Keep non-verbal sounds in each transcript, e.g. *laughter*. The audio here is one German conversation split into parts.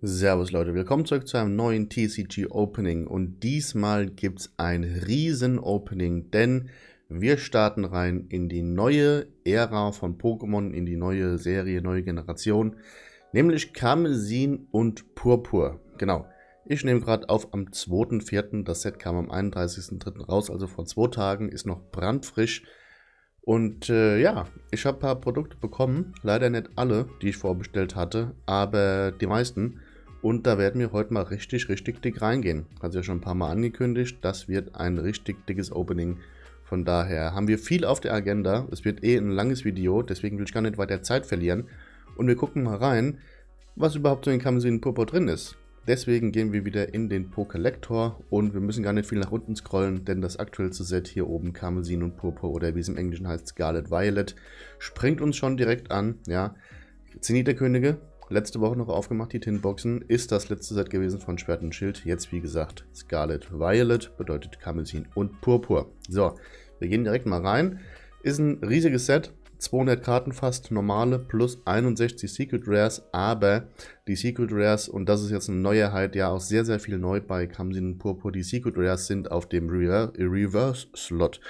Servus Leute, willkommen zurück zu einem neuen TCG Opening und diesmal gibt es ein riesen Opening, denn wir starten rein in die neue Ära von Pokémon, in die neue Serie, neue Generation, nämlich Karmesin und Purpur. Genau, ich nehme gerade auf am 2.4., das Set kam am 31.3. raus, also vor zwei Tagen, ist noch brandfrisch. Und äh, ja, ich habe ein paar Produkte bekommen, leider nicht alle, die ich vorbestellt hatte, aber die meisten. Und da werden wir heute mal richtig, richtig dick reingehen. Hat ja schon ein paar Mal angekündigt. Das wird ein richtig dickes Opening. Von daher haben wir viel auf der Agenda. Es wird eh ein langes Video, deswegen will ich gar nicht weiter Zeit verlieren. Und wir gucken mal rein, was überhaupt so in Kamsin Purpur drin ist. Deswegen gehen wir wieder in den Po-Collector und wir müssen gar nicht viel nach unten scrollen, denn das aktuellste Set hier oben, Karmesin und Purpur oder wie es im Englischen heißt, Scarlet Violet, springt uns schon direkt an. Ja, Zenit der Könige, letzte Woche noch aufgemacht, die Tinboxen, ist das letzte Set gewesen von Schwert und Schild. Jetzt, wie gesagt, Scarlet Violet bedeutet Karmesin und Purpur. So, wir gehen direkt mal rein. Ist ein riesiges Set, 200 Karten fast, normale, plus 61 Secret Rares, aber die Secret Rares, und das ist jetzt eine Neuerheit, ja auch sehr, sehr viel neu bei Kamsin und Purpur, die Secret Rares sind auf dem Reverse-Slot.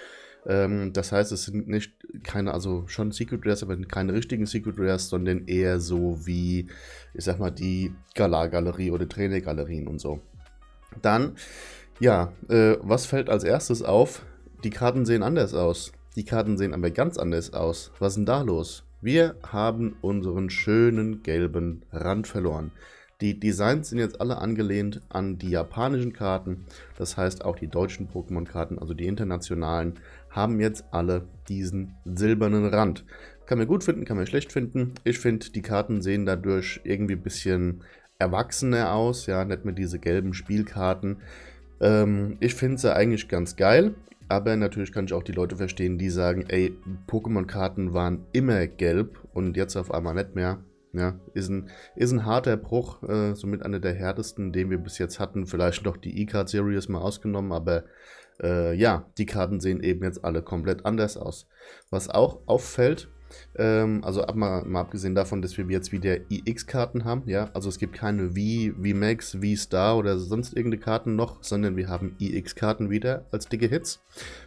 Ähm, das heißt, es sind nicht keine, also schon Secret Rares, aber keine richtigen Secret Rares, sondern eher so wie, ich sag mal, die Galar-Galerie oder Trainer-Galerien und so. Dann, ja, äh, was fällt als erstes auf? Die Karten sehen anders aus. Die Karten sehen aber ganz anders aus. Was ist denn da los? Wir haben unseren schönen gelben Rand verloren. Die Designs sind jetzt alle angelehnt an die japanischen Karten. Das heißt, auch die deutschen Pokémon-Karten, also die internationalen, haben jetzt alle diesen silbernen Rand. Kann man gut finden, kann man schlecht finden. Ich finde, die Karten sehen dadurch irgendwie ein bisschen erwachsener aus. Ja, nicht mehr diese gelben Spielkarten. Ähm, ich finde sie eigentlich ganz geil. Aber natürlich kann ich auch die Leute verstehen, die sagen, ey, Pokémon-Karten waren immer gelb und jetzt auf einmal nicht mehr. Ja, ist ein, ist ein harter Bruch, äh, somit einer der härtesten, den wir bis jetzt hatten. Vielleicht noch die E-Card Series mal ausgenommen, aber äh, ja, die Karten sehen eben jetzt alle komplett anders aus. Was auch auffällt, ähm, also ab mal, mal, abgesehen davon, dass wir jetzt wieder EX-Karten haben, ja, also es gibt keine V, VMAX, V-Star oder sonst irgendeine Karten noch, sondern wir haben EX-Karten wieder als dicke Hits.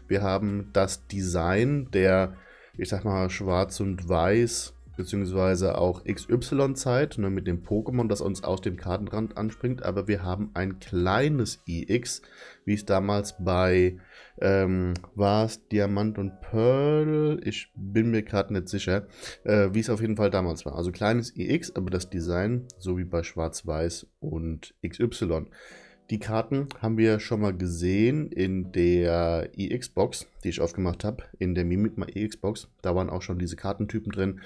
Wir haben das Design der, ich sag mal, schwarz und weiß beziehungsweise auch XY-Zeit ne, mit dem Pokémon, das uns aus dem Kartenrand anspringt, aber wir haben ein kleines EX, wie es damals bei, ähm, war es Diamant und Pearl? Ich bin mir gerade nicht sicher, äh, wie es auf jeden Fall damals war. Also kleines EX, aber das Design, so wie bei Schwarz-Weiß und XY. Die Karten haben wir schon mal gesehen in der EX-Box, die ich aufgemacht habe, in der Mimikma EX-Box. Da waren auch schon diese Kartentypen drin.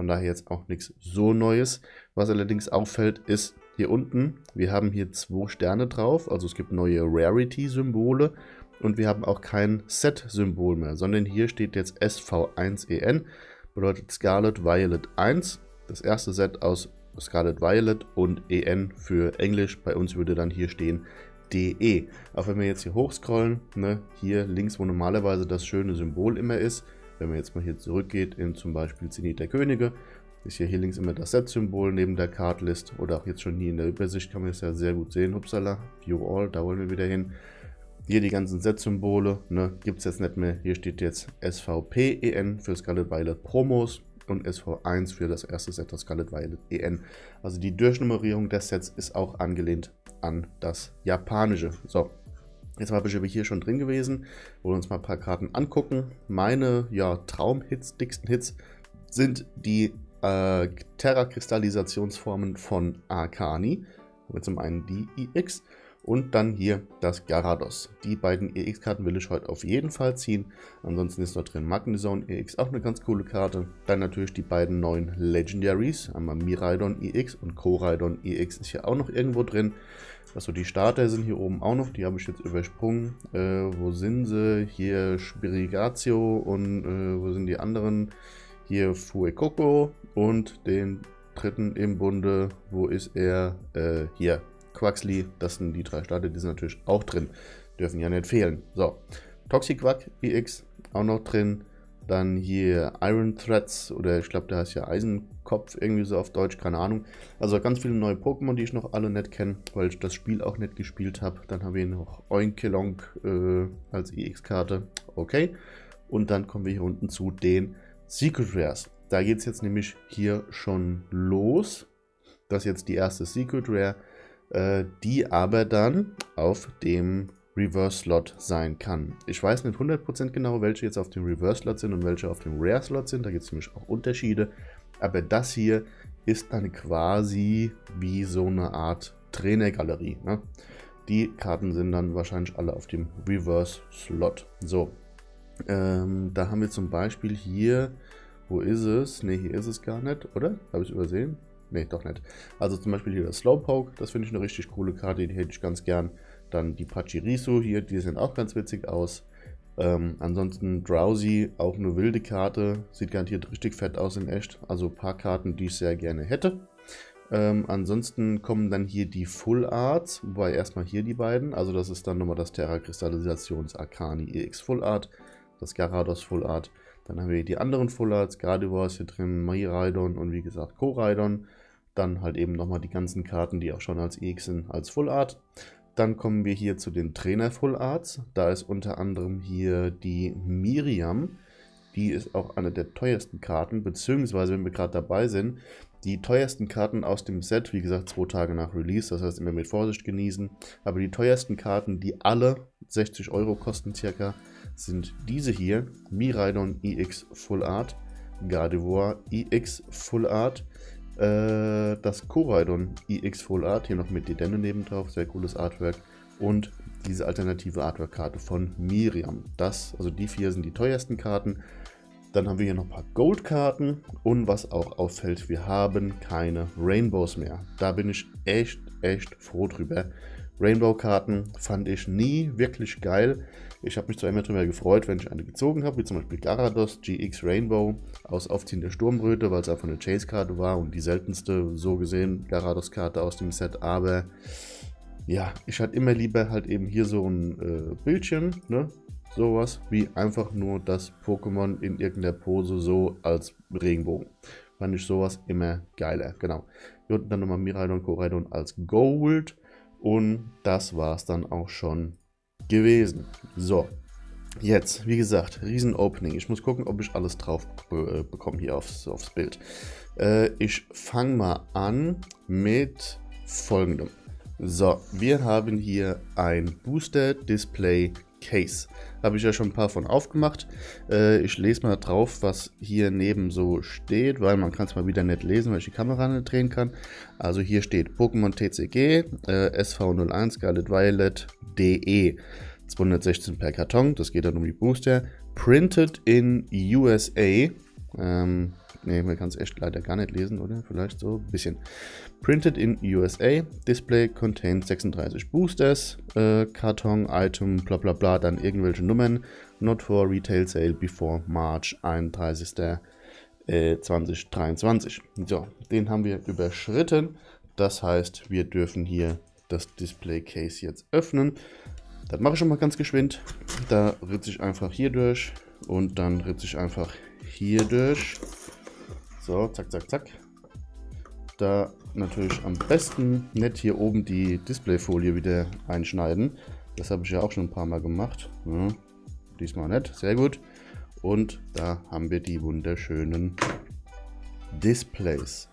Von daher jetzt auch nichts so Neues. Was allerdings auffällt, ist hier unten, wir haben hier zwei Sterne drauf. Also es gibt neue Rarity-Symbole. Und wir haben auch kein Set-Symbol mehr, sondern hier steht jetzt SV1EN. Bedeutet Scarlet Violet 1. Das erste Set aus Scarlet Violet und EN für Englisch. Bei uns würde dann hier stehen DE. Auch wenn wir jetzt hier hochscrollen, ne, hier links, wo normalerweise das schöne Symbol immer ist, wenn man jetzt mal hier zurückgeht in zum Beispiel Zenit der Könige, ist ja hier links immer das Set-Symbol neben der Cardlist oder auch jetzt schon hier in der Übersicht kann man es ja sehr gut sehen. Upsala, View All, da wollen wir wieder hin. Hier die ganzen Set-Symbole, ne, gibt es jetzt nicht mehr. Hier steht jetzt SVP-EN für Scarlet Violet Promos und SV1 für das erste Set das Scarlet Violet EN. Also die Durchnummerierung des Sets ist auch angelehnt an das japanische. So, Jetzt ich aber hier schon drin gewesen. Wollen uns mal ein paar Karten angucken. Meine ja, Traumhits, dicksten Hits sind die äh, Terra-Kristallisationsformen von Arcani. Haben wir zum einen die IX und dann hier das Garados. Die beiden EX-Karten will ich heute auf jeden Fall ziehen. Ansonsten ist noch drin Magnezone EX, auch eine ganz coole Karte. Dann natürlich die beiden neuen Legendaries. Einmal Miraidon EX und Koraidon EX ist hier auch noch irgendwo drin. Achso, die Starter sind hier oben auch noch. Die habe ich jetzt übersprungen. Äh, wo sind sie? Hier Spirigatio und äh, wo sind die anderen? Hier Fuecoco und den dritten im Bunde. Wo ist er? Äh, hier Quaxley, das sind die drei Starter, die sind natürlich auch drin. Dürfen ja nicht fehlen. So, Toxicquack EX auch noch drin. Dann hier Iron Threads oder ich glaube, der heißt ja Eisenkopf, irgendwie so auf Deutsch, keine Ahnung. Also ganz viele neue Pokémon, die ich noch alle nicht kenne, weil ich das Spiel auch nicht gespielt habe. Dann haben wir noch Oinkelonk äh, als EX-Karte. Okay. Und dann kommen wir hier unten zu den Secret Rares. Da geht es jetzt nämlich hier schon los. Das ist jetzt die erste Secret Rare, äh, die aber dann auf dem Reverse Slot sein kann. Ich weiß nicht 100% genau, welche jetzt auf dem Reverse Slot sind und welche auf dem Rare Slot sind. Da gibt es nämlich auch Unterschiede. Aber das hier ist dann quasi wie so eine Art Trainergalerie. Ne? Die Karten sind dann wahrscheinlich alle auf dem Reverse Slot. So, ähm, da haben wir zum Beispiel hier, wo ist es? Ne, hier ist es gar nicht, oder? Habe ich übersehen? Ne, doch nicht. Also zum Beispiel hier das Slowpoke, das finde ich eine richtig coole Karte, die hätte ich ganz gern. Dann die Pachirisu hier, die sehen auch ganz witzig aus. Ähm, ansonsten Drowsy, auch eine wilde Karte, sieht garantiert richtig fett aus in echt. Also ein paar Karten, die ich sehr gerne hätte. Ähm, ansonsten kommen dann hier die Full Arts, wobei erstmal hier die beiden. Also das ist dann nochmal das Terra Kristallisations Arcani EX Full Art, das Garados Full Art. Dann haben wir die anderen Full Arts, Gardevoir hier drin, Mairaidon und wie gesagt Koraidon. Dann halt eben nochmal die ganzen Karten, die auch schon als EX sind, als Full Art. Dann kommen wir hier zu den Trainer Full Arts. Da ist unter anderem hier die Miriam. Die ist auch eine der teuersten Karten, beziehungsweise wenn wir gerade dabei sind, die teuersten Karten aus dem Set, wie gesagt, zwei Tage nach Release, das heißt immer mit Vorsicht genießen. Aber die teuersten Karten, die alle 60 Euro kosten circa, sind diese hier. Miraidon EX Full Art, Gardevoir EX Full Art, äh, das Koraidon EX Full Art, hier noch mit Dedenne neben drauf, sehr cooles Artwork. Und diese alternative Artwork-Karte von Miriam. Das, also die vier sind die teuersten Karten. Dann haben wir hier noch ein paar Gold-Karten und was auch auffällt, wir haben keine Rainbows mehr. Da bin ich echt, echt froh drüber. Rainbow-Karten fand ich nie wirklich geil. Ich habe mich zwar immer darüber gefreut, wenn ich eine gezogen habe, wie zum Beispiel Garados GX Rainbow aus Aufziehen der Sturmröte, weil es einfach eine Chase-Karte war und die seltenste, so gesehen, Garados-Karte aus dem Set. Aber ja, ich hatte immer lieber halt eben hier so ein äh, Bildchen, ne? Sowas wie einfach nur das Pokémon in irgendeiner Pose so als Regenbogen. Fand ich sowas immer geiler. Genau. Hier unten dann nochmal Miraidon, Koraidon als Gold. Und das war es dann auch schon gewesen. So, jetzt, wie gesagt, riesen Opening. Ich muss gucken, ob ich alles drauf äh, bekomme hier aufs, aufs Bild. Äh, ich fange mal an mit folgendem. So, wir haben hier ein Booster Display Case. Habe ich ja schon ein paar von aufgemacht. Äh, ich lese mal drauf, was hier neben so steht, weil man kann es mal wieder nicht lesen, weil ich die Kamera nicht drehen kann. Also hier steht Pokémon TCG, äh, SV01 Scarlet Violet DE. 216 per Karton, das geht dann um die Booster. Printed in USA. Ähm, ne, man kann es echt leider gar nicht lesen, oder? Vielleicht so ein bisschen. Printed in USA. Display contains 36 Boosters. Äh, Karton, Item, bla bla bla, dann irgendwelche Nummern. Not for Retail Sale before March 31. Äh, 2023. So, den haben wir überschritten. Das heißt, wir dürfen hier das Display Case jetzt öffnen. Das mache ich schon mal ganz geschwind. Da ritze ich einfach hier durch und dann ritze ich einfach hier durch. So, zack, zack, zack. Da natürlich am besten nicht hier oben die Displayfolie wieder einschneiden. Das habe ich ja auch schon ein paar Mal gemacht. Ja, diesmal nicht. Sehr gut. Und da haben wir die wunderschönen Displays.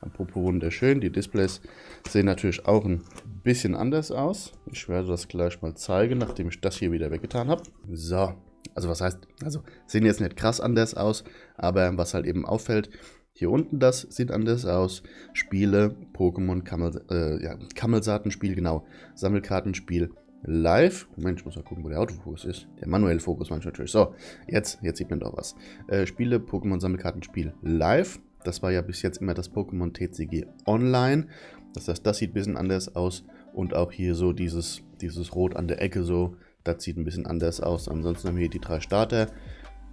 Apropos wunderschön, die Displays sehen natürlich auch ein bisschen anders aus. Ich werde das gleich mal zeigen, nachdem ich das hier wieder weggetan habe. So, also was heißt, also sehen jetzt nicht krass anders aus, aber was halt eben auffällt, hier unten das sieht anders aus. Spiele, Pokémon, Kammel, äh, ja, Kammelsaatenspiel, genau. Sammelkartenspiel live. Moment, ich muss mal gucken, wo der Autofokus ist. Der manuelle Fokus manchmal natürlich. So, jetzt, jetzt sieht man doch was. Äh, Spiele, Pokémon, Sammelkartenspiel live. Das war ja bis jetzt immer das Pokémon TCG Online. Das heißt, das sieht ein bisschen anders aus. Und auch hier so dieses, dieses Rot an der Ecke so, das sieht ein bisschen anders aus. Ansonsten haben wir hier die drei Starter.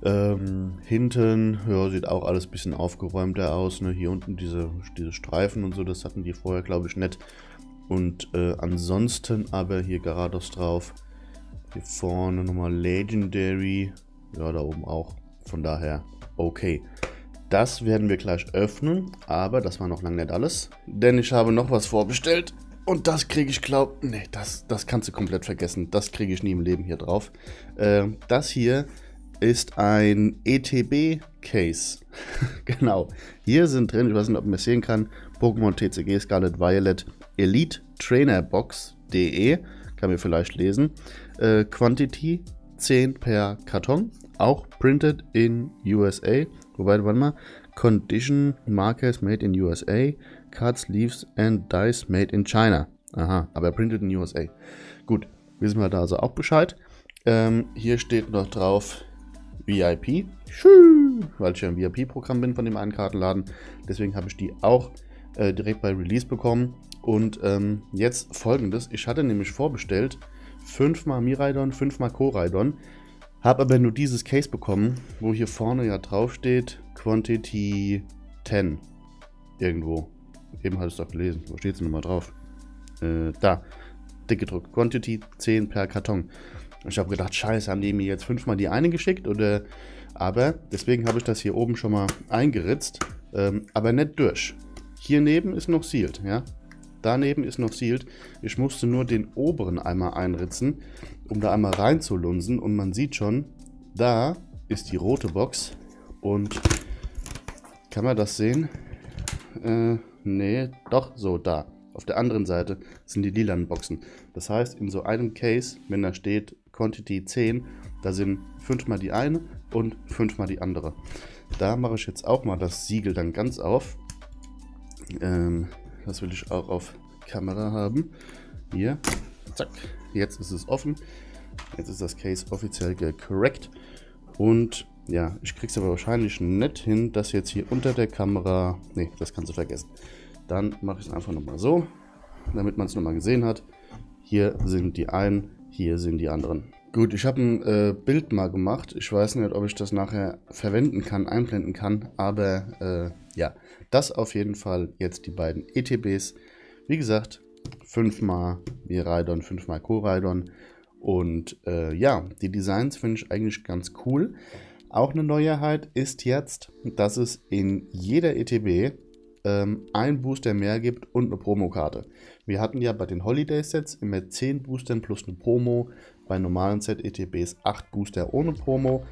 Ähm, hinten ja, sieht auch alles ein bisschen aufgeräumter aus. Ne? Hier unten diese, diese Streifen und so, das hatten die vorher, glaube ich, nicht. Und äh, ansonsten aber hier Garados drauf. Hier vorne nochmal Legendary. Ja, da oben auch Von daher, okay. Das werden wir gleich öffnen, aber das war noch lange nicht alles. Denn ich habe noch was vorbestellt. Und das kriege ich, glaub, nee, das, das kannst du komplett vergessen. Das kriege ich nie im Leben hier drauf. Äh, das hier ist ein ETB-Case. *laughs* genau. Hier sind drin, ich weiß nicht, ob man es sehen kann, Pokémon TCG Scarlet Violet Elite Trainer Box.de. Kann man vielleicht lesen. Äh, Quantity 10 per Karton. Auch printed in USA. Wobei, warte mal. Condition Markers made in USA. Cards, Leaves and Dice made in China. Aha, aber printed in USA. Gut, wissen wir da also auch Bescheid. Ähm, hier steht noch drauf VIP. Weil ich ja im VIP-Programm bin von dem einen Kartenladen. Deswegen habe ich die auch äh, direkt bei Release bekommen. Und ähm, jetzt folgendes. Ich hatte nämlich vorbestellt 5 mal Miraidon, 5 mal Koraidon. Habe aber nur dieses Case bekommen, wo hier vorne ja drauf steht Quantity 10. Irgendwo. Eben ich es doch gelesen. Wo steht es nochmal drauf? Äh, da. Dick gedruckt. Quantity 10 per Karton. Ich habe gedacht, scheiße, haben die mir jetzt fünfmal die eine geschickt? Oder aber deswegen habe ich das hier oben schon mal eingeritzt, ähm, aber nicht durch. Hier neben ist noch sealed, ja. Daneben ist noch sealed. Ich musste nur den oberen einmal einritzen, um da einmal reinzulunsen. Und man sieht schon, da ist die rote Box. Und kann man das sehen? Äh, nee, doch, so, da. Auf der anderen Seite sind die lilanen Boxen. Das heißt, in so einem Case, wenn da steht Quantity 10, da sind fünfmal die eine und fünfmal die andere. Da mache ich jetzt auch mal das Siegel dann ganz auf. Ähm, das will ich auch auf Kamera haben. Hier, zack, jetzt ist es offen. Jetzt ist das Case offiziell gecrackt. Und ja, ich kriege es aber wahrscheinlich nicht hin, dass jetzt hier unter der Kamera... Ne, das kannst du vergessen. Dann mache ich es einfach nochmal so, damit man es nochmal gesehen hat. Hier sind die einen, hier sind die anderen. Gut, ich habe ein äh, Bild mal gemacht. Ich weiß nicht, ob ich das nachher verwenden kann, einblenden kann. Aber äh, ja, das auf jeden Fall jetzt die beiden ETBs. Wie gesagt, fünfmal Miraidon, fünfmal Koraidon. Und äh, ja, die Designs finde ich eigentlich ganz cool. Auch eine Neuerheit ist jetzt, dass es in jeder ETB ähm, ein Booster mehr gibt und eine Promokarte. Wir hatten ja bei den Holiday-Sets immer 10 Boostern plus eine Promo, bei normalen Set-ETBs 8 Booster ohne Promo.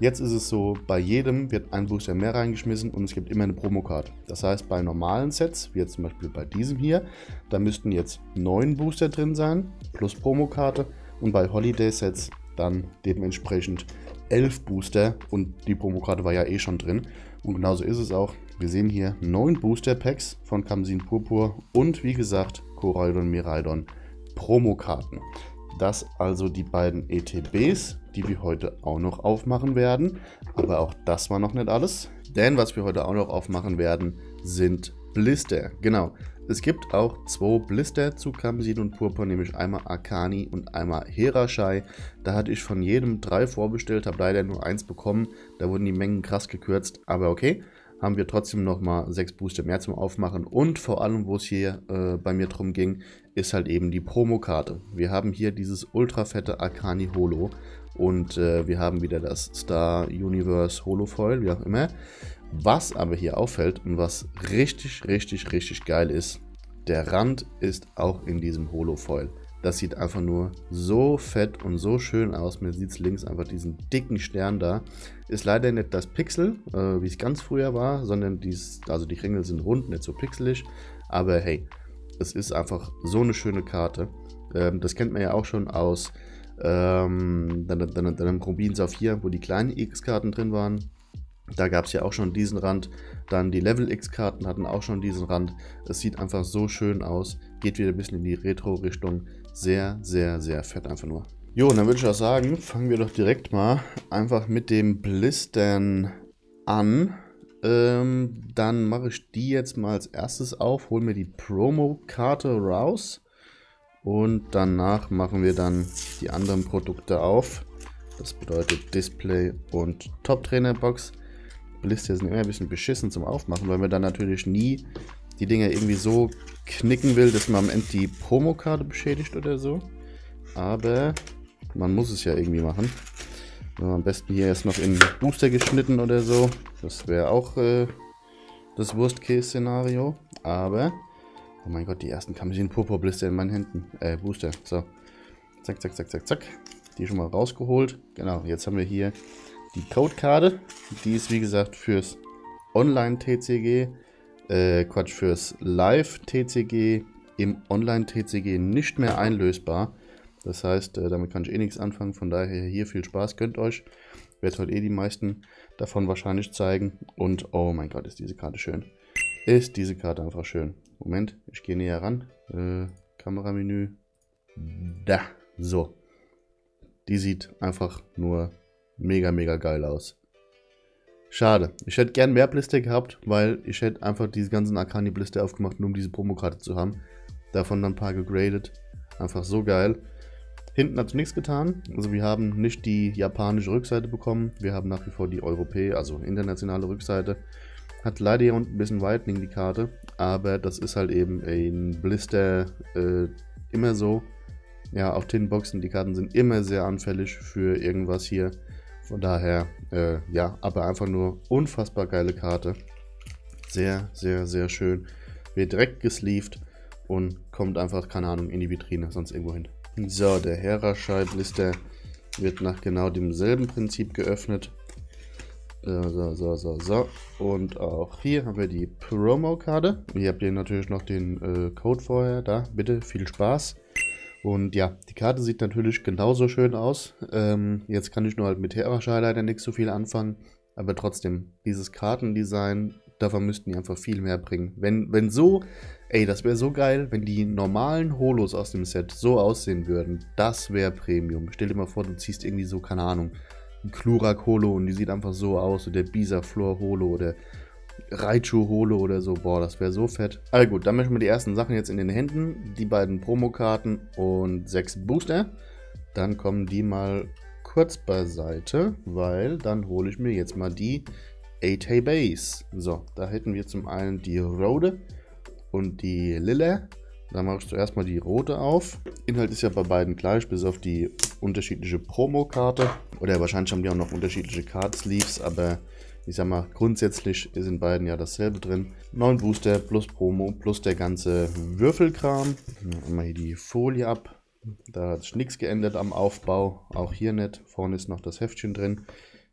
Jetzt ist es so, bei jedem wird ein Booster mehr reingeschmissen und es gibt immer eine Promokarte. Das heißt, bei normalen Sets, wie jetzt zum Beispiel bei diesem hier, da müssten jetzt 9 Booster drin sein, plus Promokarte. Und bei Holiday-Sets dann dementsprechend 11 Booster und die Promokarte war ja eh schon drin. Und genauso ist es auch. Wir sehen hier 9 Booster Packs von Kamsin Purpur und wie gesagt Koraidon Miraidon Promokarten. Das also die beiden ETBs, die wir heute auch noch aufmachen werden. Aber auch das war noch nicht alles. Denn was wir heute auch noch aufmachen werden, sind Blister. Genau. Es gibt auch zwei Blister zu Kamsin und Purpur, nämlich einmal Akani und einmal Herashai. Da hatte ich von jedem drei vorbestellt, habe leider nur eins bekommen. Da wurden die Mengen krass gekürzt, aber okay haben wir trotzdem nochmal sechs Booster mehr zum Aufmachen. Und vor allem, wo es hier äh, bei mir drum ging, ist halt eben die Promokarte. Wir haben hier dieses ultra fette Arcani Holo und äh, wir haben wieder das Star Universe Holo Foil, wie auch immer. Was aber hier auffällt und was richtig, richtig, richtig geil ist, der Rand ist auch in diesem Holo Foil. Das sieht einfach nur so fett und so schön aus. Man sieht links einfach diesen dicken Stern da. Ist leider nicht das Pixel, äh, wie es ganz früher war, sondern dies, also die Ringel sind rund, nicht so pixelig. Aber hey, es ist einfach so eine schöne Karte. Ähm, das kennt man ja auch schon aus ähm, dann, dann, dann Rubin Saphir, wo die kleinen X-Karten drin waren. Da gab es ja auch schon diesen Rand. Dann die Level X-Karten hatten auch schon diesen Rand. Es sieht einfach so schön aus. Geht wieder ein bisschen in die Retro-Richtung. Sehr, sehr, sehr fett einfach nur. Jo, und dann würde ich auch sagen, fangen wir doch direkt mal einfach mit dem Blistern an. Ähm, dann mache ich die jetzt mal als erstes auf, hole mir die Promo-Karte raus. Und danach machen wir dann die anderen Produkte auf. Das bedeutet Display und Top-Trainer-Box. Blister sind immer ein bisschen beschissen zum Aufmachen, weil man dann natürlich nie die Dinger irgendwie so knicken will, dass man am Ende die Promokarte beschädigt oder so. Aber man muss es ja irgendwie machen. am besten hier erst noch in Booster geschnitten oder so. Das wäre auch äh, das Worst-Case-Szenario. Aber, oh mein Gott, die ersten ich in Purpurblister in meinen Händen. Äh, Booster. So. Zack, zack, zack, zack, zack. Die schon mal rausgeholt. Genau, jetzt haben wir hier die Codekarte. Die ist, wie gesagt, fürs Online-TCG. Äh, Quatsch, fürs Live-TCG im Online-TCG nicht mehr einlösbar. Das heißt, äh, damit kann ich eh nichts anfangen. Von daher hier viel Spaß, gönnt euch. Werde heute eh die meisten davon wahrscheinlich zeigen. Und oh mein Gott, ist diese Karte schön. Ist diese Karte einfach schön. Moment, ich gehe näher ran. Äh, Kameramenü. Da. So. Die sieht einfach nur mega, mega geil aus. Schade. Ich hätte gern mehr Blister gehabt, weil ich hätte einfach diese ganzen Arcani-Blister aufgemacht, nur um diese Promokarte zu haben. Davon dann ein paar gegradet. Einfach so geil. Hinten hat es nichts getan. Also wir haben nicht die japanische Rückseite bekommen. Wir haben nach wie vor die europäische, also internationale Rückseite. Hat leider hier unten ein bisschen Whitening die Karte. Aber das ist halt eben ein Blister äh, immer so. Ja, auch Tinboxen, die Karten sind immer sehr anfällig für irgendwas hier. Von daher, äh, ja, aber einfach nur unfassbar geile Karte. Sehr, sehr, sehr schön. Wird direkt gesleeved und kommt einfach, keine Ahnung, in die Vitrine, sonst irgendwo hin. So, der Hera-Scheiblister wird nach genau demselben Prinzip geöffnet. So, so, so, so. Und auch hier haben wir die Promo-Karte. Hier habt ihr natürlich noch den äh, Code vorher. Da, bitte, viel Spaß. Und ja, die Karte sieht natürlich genauso schön aus. Ähm, jetzt kann ich nur halt mit Hera-Schei leider nicht so viel anfangen. Aber trotzdem, dieses Kartendesign, davon müssten die einfach viel mehr bringen. Wenn, wenn so Ey, das wäre so geil, wenn die normalen Holos aus dem Set so aussehen würden. Das wäre Premium. Stell dir mal vor, du ziehst irgendwie so, keine Ahnung, ein Klurak Holo und die sieht einfach so aus. Oder Bisa Floor Holo oder Raichu Holo oder so. Boah, das wäre so fett. Also gut, dann möchten wir die ersten Sachen jetzt in den Händen. Die beiden Promokarten und sechs Booster. Dann kommen die mal kurz beiseite, weil dann hole ich mir jetzt mal die 8 Base. So, da hätten wir zum einen die Rode und die Lille. Dann mache ich zuerst mal die rote auf. Inhalt ist ja bei beiden gleich, bis auf die unterschiedliche Promo-Karte. Oder wahrscheinlich haben die auch noch unterschiedliche Card-Sleeves, aber ich sag mal, grundsätzlich ist in beiden ja dasselbe drin. 9 Booster plus Promo plus der ganze Würfelkram. Mal hier die Folie ab. Da hat sich nichts geändert am Aufbau. Auch hier nicht. Vorne ist noch das Heftchen drin.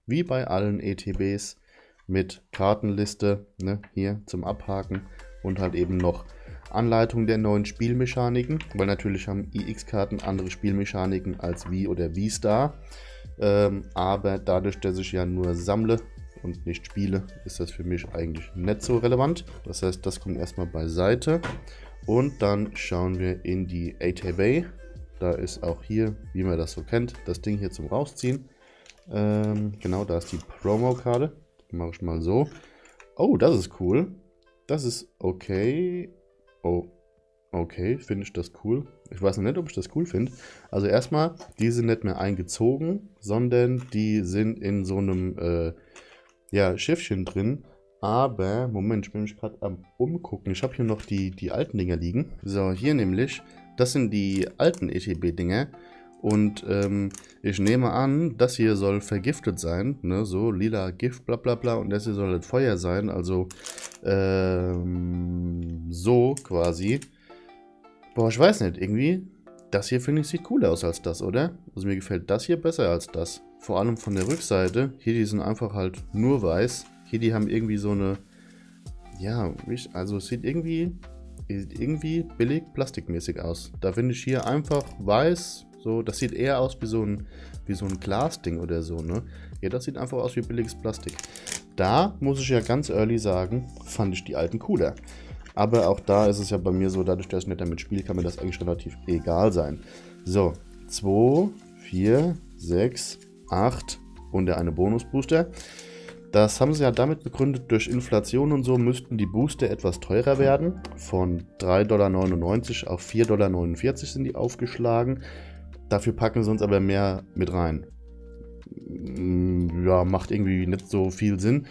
Wie bei allen ETBs mit Kartenliste. Ne, hier zum Abhaken und halt eben noch Anleitung der neuen Spielmechaniken, weil natürlich haben iX-Karten andere Spielmechaniken als Wii oder Wii-Star. Ähm, aber dadurch, dass ich ja nur sammle und nicht spiele, ist das für mich eigentlich nicht so relevant. Das heißt, das kommt erstmal beiseite. Und dann schauen wir in die ATV. Da ist auch hier, wie man das so kennt, das Ding hier zum Rausziehen. Ähm, genau, da ist die Promo-Karte. Mache ich mal so. Oh, das ist cool. Das ist okay. Oh, okay, finde ich das cool. Ich weiß noch nicht, ob ich das cool finde. Also erstmal, die sind nicht mehr eingezogen, sondern die sind in so einem äh, ja, Schiffchen drin. Aber, Moment, ich bin mich gerade am umgucken. Ich habe hier noch die, die alten Dinger liegen. So, hier nämlich, das sind die alten ETB-Dinger. Und ähm, ich nehme an, das hier soll vergiftet sein, ne? so lila Gift, bla bla bla. Und das hier soll halt Feuer sein, also ähm, so quasi. Boah, ich weiß nicht, irgendwie, das hier finde ich sieht cooler aus als das, oder? Also mir gefällt das hier besser als das. Vor allem von der Rückseite. Hier, die sind einfach halt nur weiß. Hier, die haben irgendwie so eine, ja, also es sieht irgendwie, irgendwie billig plastikmäßig aus. Da finde ich hier einfach weiß, so, das sieht eher aus wie so ein, wie so ein Glasding oder so, ne? Ja, das sieht einfach aus wie billiges Plastik. Da muss ich ja ganz early sagen, fand ich die alten cooler. Aber auch da ist es ja bei mir so, dadurch, dass ich nicht damit spiele, kann mir das eigentlich relativ egal sein. So, 2, 4, 6, 8 und der eine Bonus-Booster. Das haben sie ja damit begründet, durch Inflation und so müssten die Booster etwas teurer werden. Von 3,99 Dollar auf 4,49 Dollar sind die aufgeschlagen. Dafür packen sie uns aber mehr mit rein. Ja, macht irgendwie nicht so viel Sinn.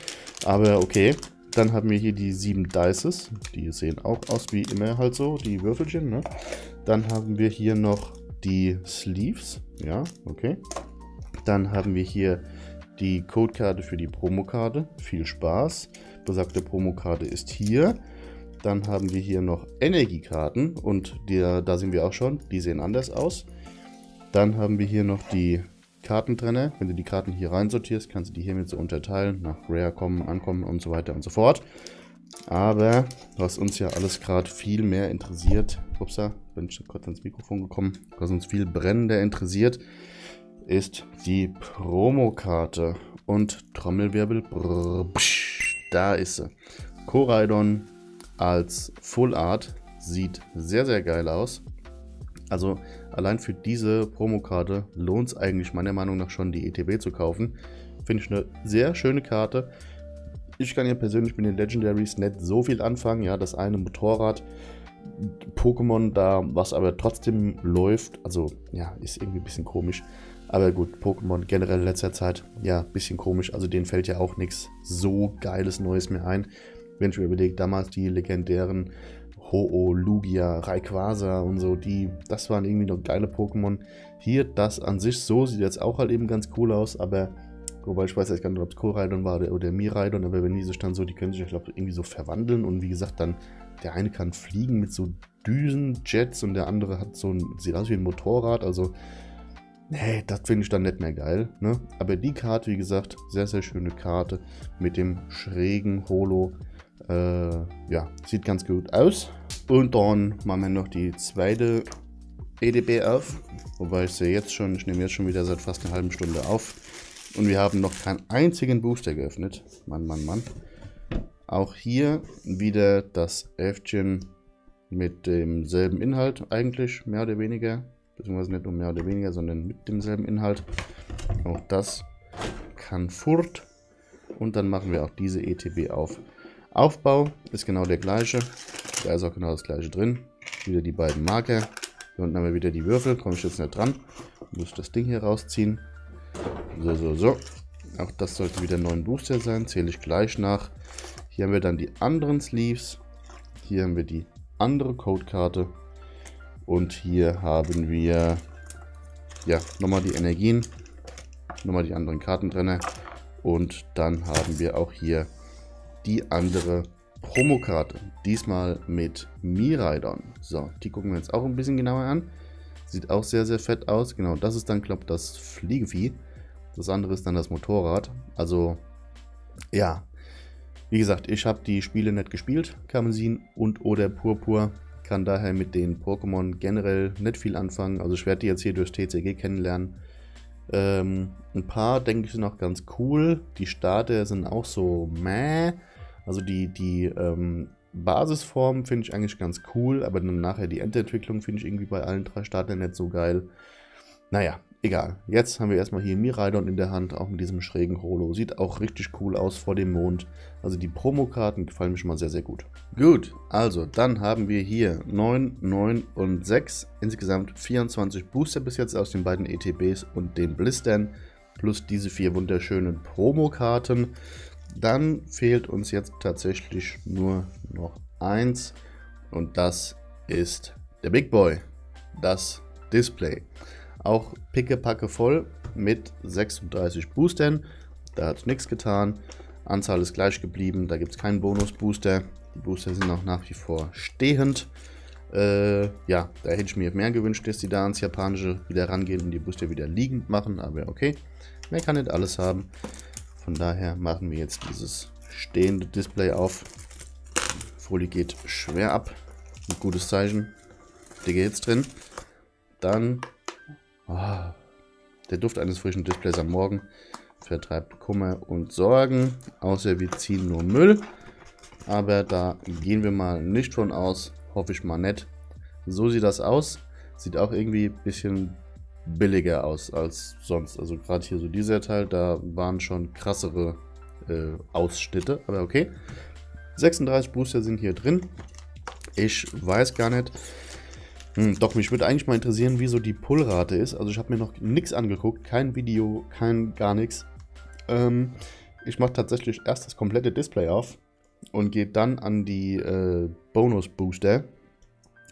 Aber okay. Dann haben wir hier die sieben Dices. Die sehen auch aus wie immer halt so, die Würfelchen. Ne? Dann haben wir hier noch die Sleeves. Ja, okay. Dann haben wir hier die Codekarte für die Promokarte. Viel Spaß. Besagte Promokarte ist hier. Dann haben wir hier noch Energiekarten und die, da sind wir auch schon. Die sehen anders aus. Dann haben wir hier noch die Kartentrenner. Wenn du die Karten hier reinsortierst, kannst du die hiermit so unterteilen. Nach Rare kommen, ankommen und so weiter und so fort. Aber was uns ja alles gerade viel mehr interessiert, upsa, bin ich kurz ans Mikrofon gekommen, was uns viel brennender interessiert, ist die Promokarte. Und Trommelwirbel, brrr, psch, da ist sie. Koraidon als Full Art sieht sehr, sehr geil aus. Also allein für diese Promokarte lohnt es eigentlich meiner Meinung nach schon, die ETB zu kaufen. Finde ich eine sehr schöne Karte. Ich kann ja persönlich mit den Legendaries nicht so viel anfangen. Ja, das eine Motorrad, Pokémon da, was aber trotzdem läuft. Also, ja, ist irgendwie ein bisschen komisch. Aber gut, Pokémon generell in letzter Zeit, ja, bisschen komisch. Also, denen fällt ja auch nichts so geiles Neues mehr ein. Wenn ich mir überlege, damals die legendären Ho-Oh, Lugia, Rayquaza und so, die, das waren irgendwie noch geile Pokémon. Hier, das an sich so, sieht jetzt auch halt eben ganz cool aus, aber Wobei ich weiß jetzt gar nicht, ob es Koraidon war oder, oder Miraidon, aber wenn die sich dann so, die können sich, ich glaube, irgendwie so verwandeln und wie gesagt, dann der eine kann fliegen mit so Düsenjets und der andere hat so ein, sieht aus wie ein Motorrad, also nee, das finde ich dann nicht mehr geil, ne? Aber die Karte, wie gesagt, sehr, sehr schöne Karte mit dem schrägen Holo, äh, ja, sieht ganz gut aus. Und dann machen wir noch die zweite EDB auf, wobei ich sehe jetzt schon, ich nehme jetzt schon wieder seit fast einer halben Stunde auf. Und wir haben noch keinen einzigen Booster geöffnet. Mann, Mann, Mann. Auch hier wieder das Äffchen mit demselben Inhalt eigentlich, mehr oder weniger. Beziehungsweise nicht nur mehr oder weniger, sondern mit demselben Inhalt. Auch das kann furt. Und dann machen wir auch diese ETB auf. Aufbau ist genau der gleiche. Da ist auch genau das gleiche drin. Wieder die beiden Marker. Hier unten haben wir wieder die Würfel. Komme ich jetzt nicht dran. Muss das Ding hier rausziehen. So, so, so. Auch das sollte wieder neun Booster sein. Zähle ich gleich nach. Hier haben wir dann die anderen Sleeves. Hier haben wir die andere Codekarte. Und hier haben wir ja nochmal die Energien. Nochmal die anderen Kartentrenner. Und dann haben wir auch hier die andere Promokarte. Diesmal mit Miraidon. So, die gucken wir uns auch ein bisschen genauer an. Sieht auch sehr, sehr fett aus. Genau, das ist dann, glaube ich, das Fliegevieh. Das andere ist dann das Motorrad. Also, ja. Wie gesagt, ich habe die Spiele nicht gespielt, Karmesin und oder Purpur. Kann daher mit den Pokémon generell nicht viel anfangen. Also ich werde die jetzt hier durch TCG kennenlernen. Ähm, ein paar, denke ich, sind auch ganz cool. Die Starter sind auch so meh. Also die, die ähm, Basisform finde ich eigentlich ganz cool, aber dann nachher die Endentwicklung finde ich irgendwie bei allen drei Startern nicht so geil. Naja, Egal, jetzt haben wir erstmal hier Miraidon in der Hand, auch mit diesem schrägen Holo. Sieht auch richtig cool aus vor dem Mond. Also die Promokarten gefallen mir schon mal sehr, sehr gut. Gut, also dann haben wir hier 9, 9 und 6. Insgesamt 24 Booster bis jetzt aus den beiden ETBs und den Blistern. Plus diese vier wunderschönen Promokarten. Dann fehlt uns jetzt tatsächlich nur noch eins. Und das ist der Big Boy. Das Display. Auch pickepacke voll mit 36 Boostern. Da hat nichts getan. Anzahl ist gleich geblieben. Da gibt es keinen Bonus-Booster. Die Booster sind auch nach wie vor stehend. Äh, ja, da hätte ich mir mehr gewünscht, dass die da ans Japanische wieder rangehen und die Booster wieder liegend machen. Aber okay, man kann nicht alles haben. Von daher machen wir jetzt dieses stehende Display auf. Folie geht schwer ab. Ein gutes Zeichen. Digga jetzt drin. Dann Oh, der Duft eines frischen Displays am Morgen vertreibt Kummer und Sorgen, außer wir ziehen nur Müll. Aber da gehen wir mal nicht von aus, hoffe ich mal nicht. So sieht das aus. Sieht auch irgendwie ein bisschen billiger aus als sonst. Also gerade hier so dieser Teil, da waren schon krassere äh, Ausschnitte, aber okay. 36 Booster sind hier drin. Ich weiß gar nicht, hm, doch, mich würde eigentlich mal interessieren, wie so die Pullrate ist. Also ich habe mir noch nichts angeguckt, kein Video, kein gar nichts. Ähm, ich mache tatsächlich erst das komplette Display auf und gehe dann an die äh, Bonus-Booster.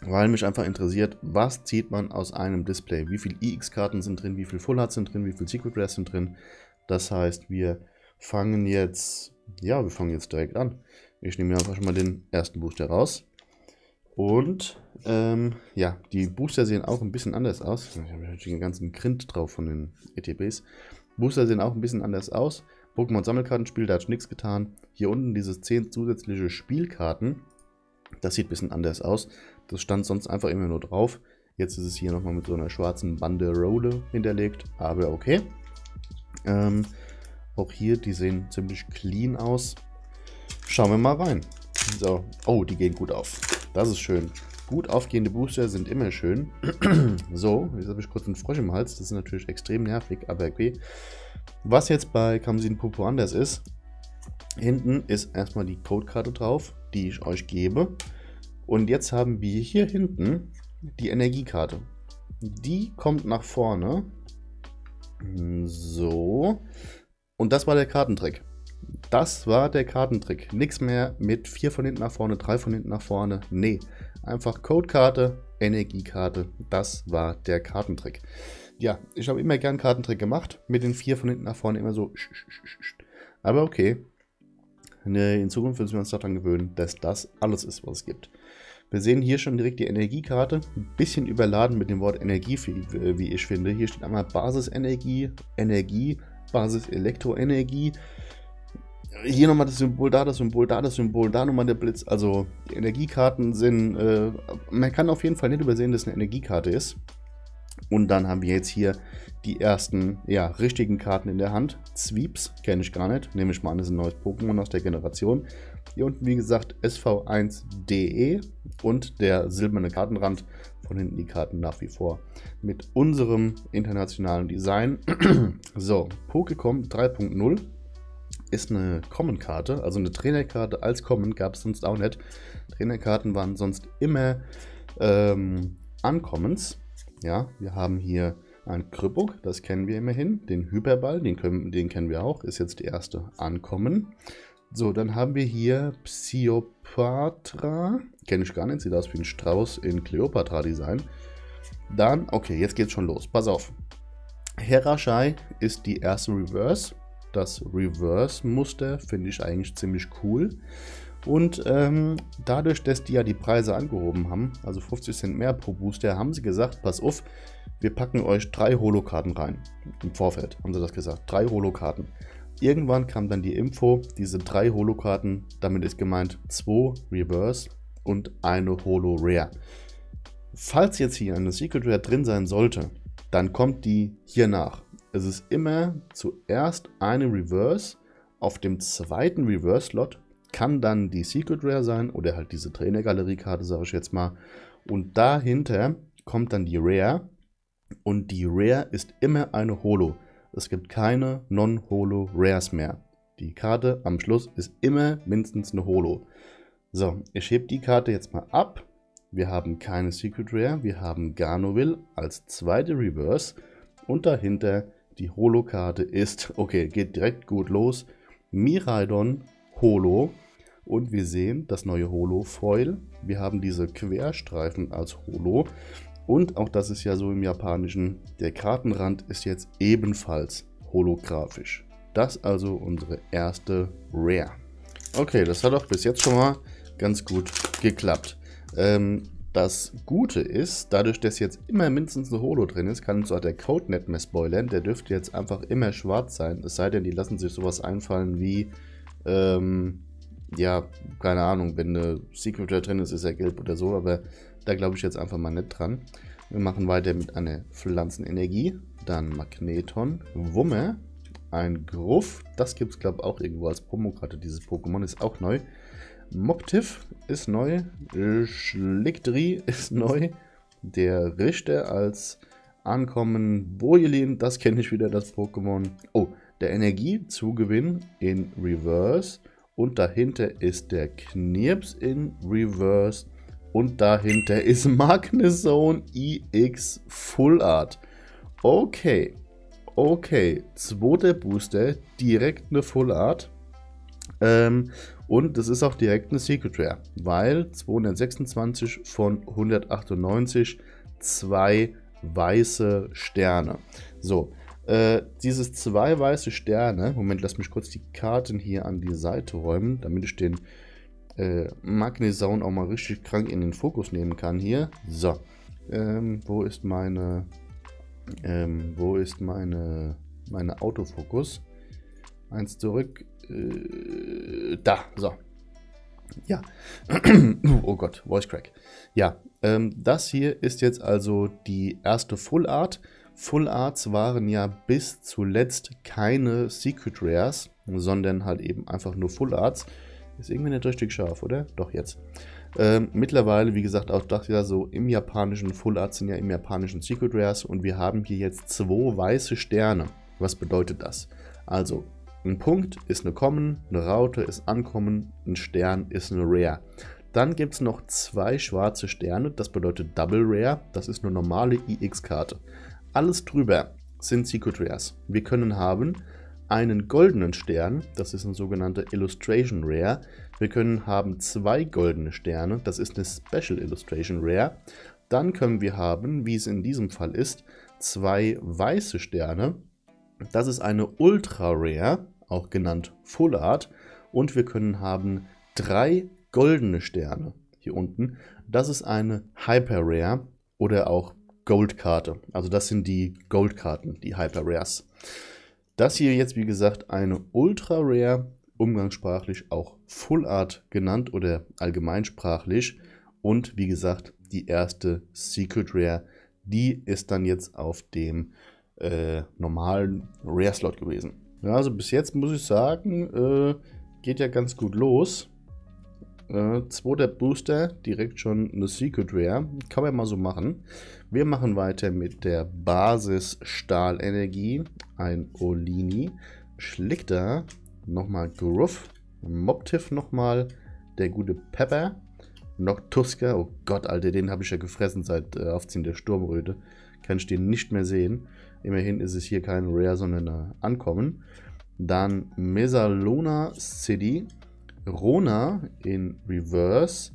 weil mich einfach interessiert, was zieht man aus einem Display? Wie viele EX-Karten sind drin, wie viele Full Art sind drin, wie viele Secret Rares sind drin? Das heißt, wir fangen jetzt, ja, wir fangen jetzt direkt an. Ich nehme mir einfach schon mal den ersten Booster raus. Und ähm, ja, die Booster sehen auch ein bisschen anders aus. Ich habe den ganzen Grind drauf von den ETBs. Booster sehen auch ein bisschen anders aus. Pokémon Sammelkartenspiel, da hat nichts getan. Hier unten diese 10 zusätzliche Spielkarten. Das sieht ein bisschen anders aus. Das stand sonst einfach immer nur drauf. Jetzt ist es hier nochmal mit so einer schwarzen Banderole hinterlegt. Aber okay. Ähm, auch hier, die sehen ziemlich clean aus. Schauen wir mal rein. So, oh, die gehen gut auf. Das ist schön. Gut aufgehende Booster sind immer schön. *clears throat* so, jetzt habe ich kurz einen Frosch im Hals. Das ist natürlich extrem nervig, aber okay. Was jetzt bei Kamsin Popo anders ist, hinten ist erstmal die Codekarte drauf, die ich euch gebe. Und jetzt haben wir hier hinten die Energiekarte. Die kommt nach vorne. So. Und das war der Kartentrick. Das war der Kartentrick. Nichts mehr mit 4 von hinten nach vorne, 3 von hinten nach vorne. Nee, einfach Codekarte, Energiekarte. Das war der Kartentrick. Ja, ich habe immer gern Kartentrick gemacht. Mit den 4 von hinten nach vorne immer so. Aber okay. In Zukunft müssen wir uns daran gewöhnen, dass das alles ist, was es gibt. Wir sehen hier schon direkt die Energiekarte. Ein bisschen überladen mit dem Wort Energie, wie ich finde. Hier steht einmal Basisenergie, Energie, Basis Elektroenergie. Hier nochmal das Symbol, da das Symbol, da das Symbol, da nochmal der Blitz. Also die Energiekarten sind, äh, man kann auf jeden Fall nicht übersehen, dass es eine Energiekarte ist. Und dann haben wir jetzt hier die ersten, ja, richtigen Karten in der Hand. Sweeps, kenne ich gar nicht. Nehme ich mal an, das ist ein neues Pokémon aus der Generation. Hier unten, wie gesagt, SV1DE und der silberne Kartenrand. Von hinten die Karten nach wie vor mit unserem internationalen Design. *clears throat* so, Pokécom 3.0 ist eine Common-Karte, also eine Trainerkarte als Common gab es sonst auch nicht. Trainerkarten waren sonst immer ähm, Uncommons. Ja, wir haben hier ein Krüppuk, das kennen wir immerhin. Den Hyperball, den, können, den kennen wir auch, ist jetzt die erste Ankommen. So, dann haben wir hier Psyopatra. Kenne ich gar nicht, sieht aus wie ein Strauß in Cleopatra-Design. Dann, okay, jetzt geht's schon los. Pass auf. Herashai ist die erste Reverse. Das Reverse-Muster finde ich eigentlich ziemlich cool. Und ähm, dadurch, dass die ja die Preise angehoben haben, also 50 Cent mehr pro Booster, haben sie gesagt, pass auf, wir packen euch drei Holokarten rein. Im Vorfeld haben sie das gesagt, drei Holokarten. Irgendwann kam dann die Info, diese drei Holo-Karten, damit ist gemeint zwei Reverse und eine Holo Rare. Falls jetzt hier eine Secret Rare drin sein sollte, dann kommt die hier nach. Es ist immer zuerst eine Reverse. Auf dem zweiten Reverse-Slot kann dann die Secret Rare sein oder halt diese Trainergalerie-Karte, sage ich jetzt mal. Und dahinter kommt dann die Rare. Und die Rare ist immer eine Holo. Es gibt keine Non-Holo Rares mehr. Die Karte am Schluss ist immer mindestens eine Holo. So, ich hebe die Karte jetzt mal ab. Wir haben keine Secret Rare, wir haben Garnoville als zweite Reverse und dahinter die Holo-Karte ist, okay, geht direkt gut los, Miraidon Holo und wir sehen das neue Holo-Foil. Wir haben diese Querstreifen als Holo und auch das ist ja so im Japanischen, der Kartenrand ist jetzt ebenfalls holographisch. Das also unsere erste Rare. Okay, das hat auch bis jetzt schon mal ganz gut geklappt. Ähm, das Gute ist, dadurch, dass jetzt immer mindestens eine Holo drin ist, kann uns auch der Code nicht mehr spoilern. Der dürfte jetzt einfach immer schwarz sein. Es sei denn, die lassen sich sowas einfallen wie, ähm, ja, keine Ahnung, wenn eine Secret drin ist, ist er gelb oder so, aber da glaube ich jetzt einfach mal nicht dran. Wir machen weiter mit einer Pflanzenenergie. Dann Magneton, Wumme, ein Gruff. Das gibt es glaube ich auch irgendwo als Promokarte. Dieses Pokémon ist auch neu. Moptiv ist neu. Schlickdri ist neu. Der Richter als Ankommen Bojelin, das kenne ich wieder, das Pokémon. Oh, der Energiezugewinn in Reverse. Und dahinter ist der Knirps in Reverse. Und dahinter ist Magnezone EX Full Art. Okay. Okay. Zweiter Booster. Direkt eine Full Art. Ähm, und das ist auch direkt eine Secret Rare, weil 226 von 198 zwei weiße Sterne. So, äh, dieses zwei weiße Sterne, Moment, lass mich kurz die Karten hier an die Seite räumen, damit ich den äh, Magnesaun auch mal richtig krank in den Fokus nehmen kann hier. So, ähm, wo ist meine, ähm, wo ist meine, meine Autofokus? Eins zurück, äh, da, so. Ja, *clears throat* oh Gott, Voice Crack. Ja, ähm, das hier ist jetzt also die erste Full Art. Full Arts waren ja bis zuletzt keine Secret Rares, sondern halt eben einfach nur Full Arts. Ist irgendwie nicht richtig scharf, oder? Doch jetzt. Ähm, mittlerweile, wie gesagt, auch das ja so im japanischen Full Arts sind ja im japanischen Secret Rares und wir haben hier jetzt zwei weiße Sterne. Was bedeutet das? Also, ein Punkt ist eine Common, eine Raute ist Ankommen, ein Stern ist eine Rare. Dann gibt es noch zwei schwarze Sterne, das bedeutet Double Rare, das ist eine normale IX-Karte. Alles drüber sind Secret Rares. Wir können haben einen goldenen Stern, das ist ein sogenannter Illustration Rare. Wir können haben zwei goldene Sterne, das ist eine Special Illustration Rare. Dann können wir haben, wie es in diesem Fall ist, zwei weiße Sterne. Das ist eine Ultra Rare, auch genannt Full Art. Und wir können haben drei goldene Sterne hier unten. Das ist eine Hyper Rare oder auch Goldkarte. Also das sind die Goldkarten, die Hyper Rares. Das hier jetzt, wie gesagt, eine Ultra Rare, umgangssprachlich auch Full Art genannt oder allgemeinsprachlich. Und wie gesagt, die erste Secret Rare, die ist dann jetzt auf dem äh, normalen Rare Slot gewesen. Ja, also bis jetzt muss ich sagen, äh, geht ja ganz gut los. Äh, zweiter Booster, direkt schon eine Secret Rare. Kann man mal so machen. Wir machen weiter mit der Basis Stahlenergie. Ein Olini. Schlichter. Nochmal Gruff. Mobtiff nochmal. Der gute Pepper. Noch Tusker. Oh Gott, Alter, den habe ich ja gefressen seit äh, Aufziehen der Sturmröte. Kann ich den nicht mehr sehen. Immerhin ist es hier kein Rare, sondern ein Ankommen. Dann Mesalona City. Rona in Reverse,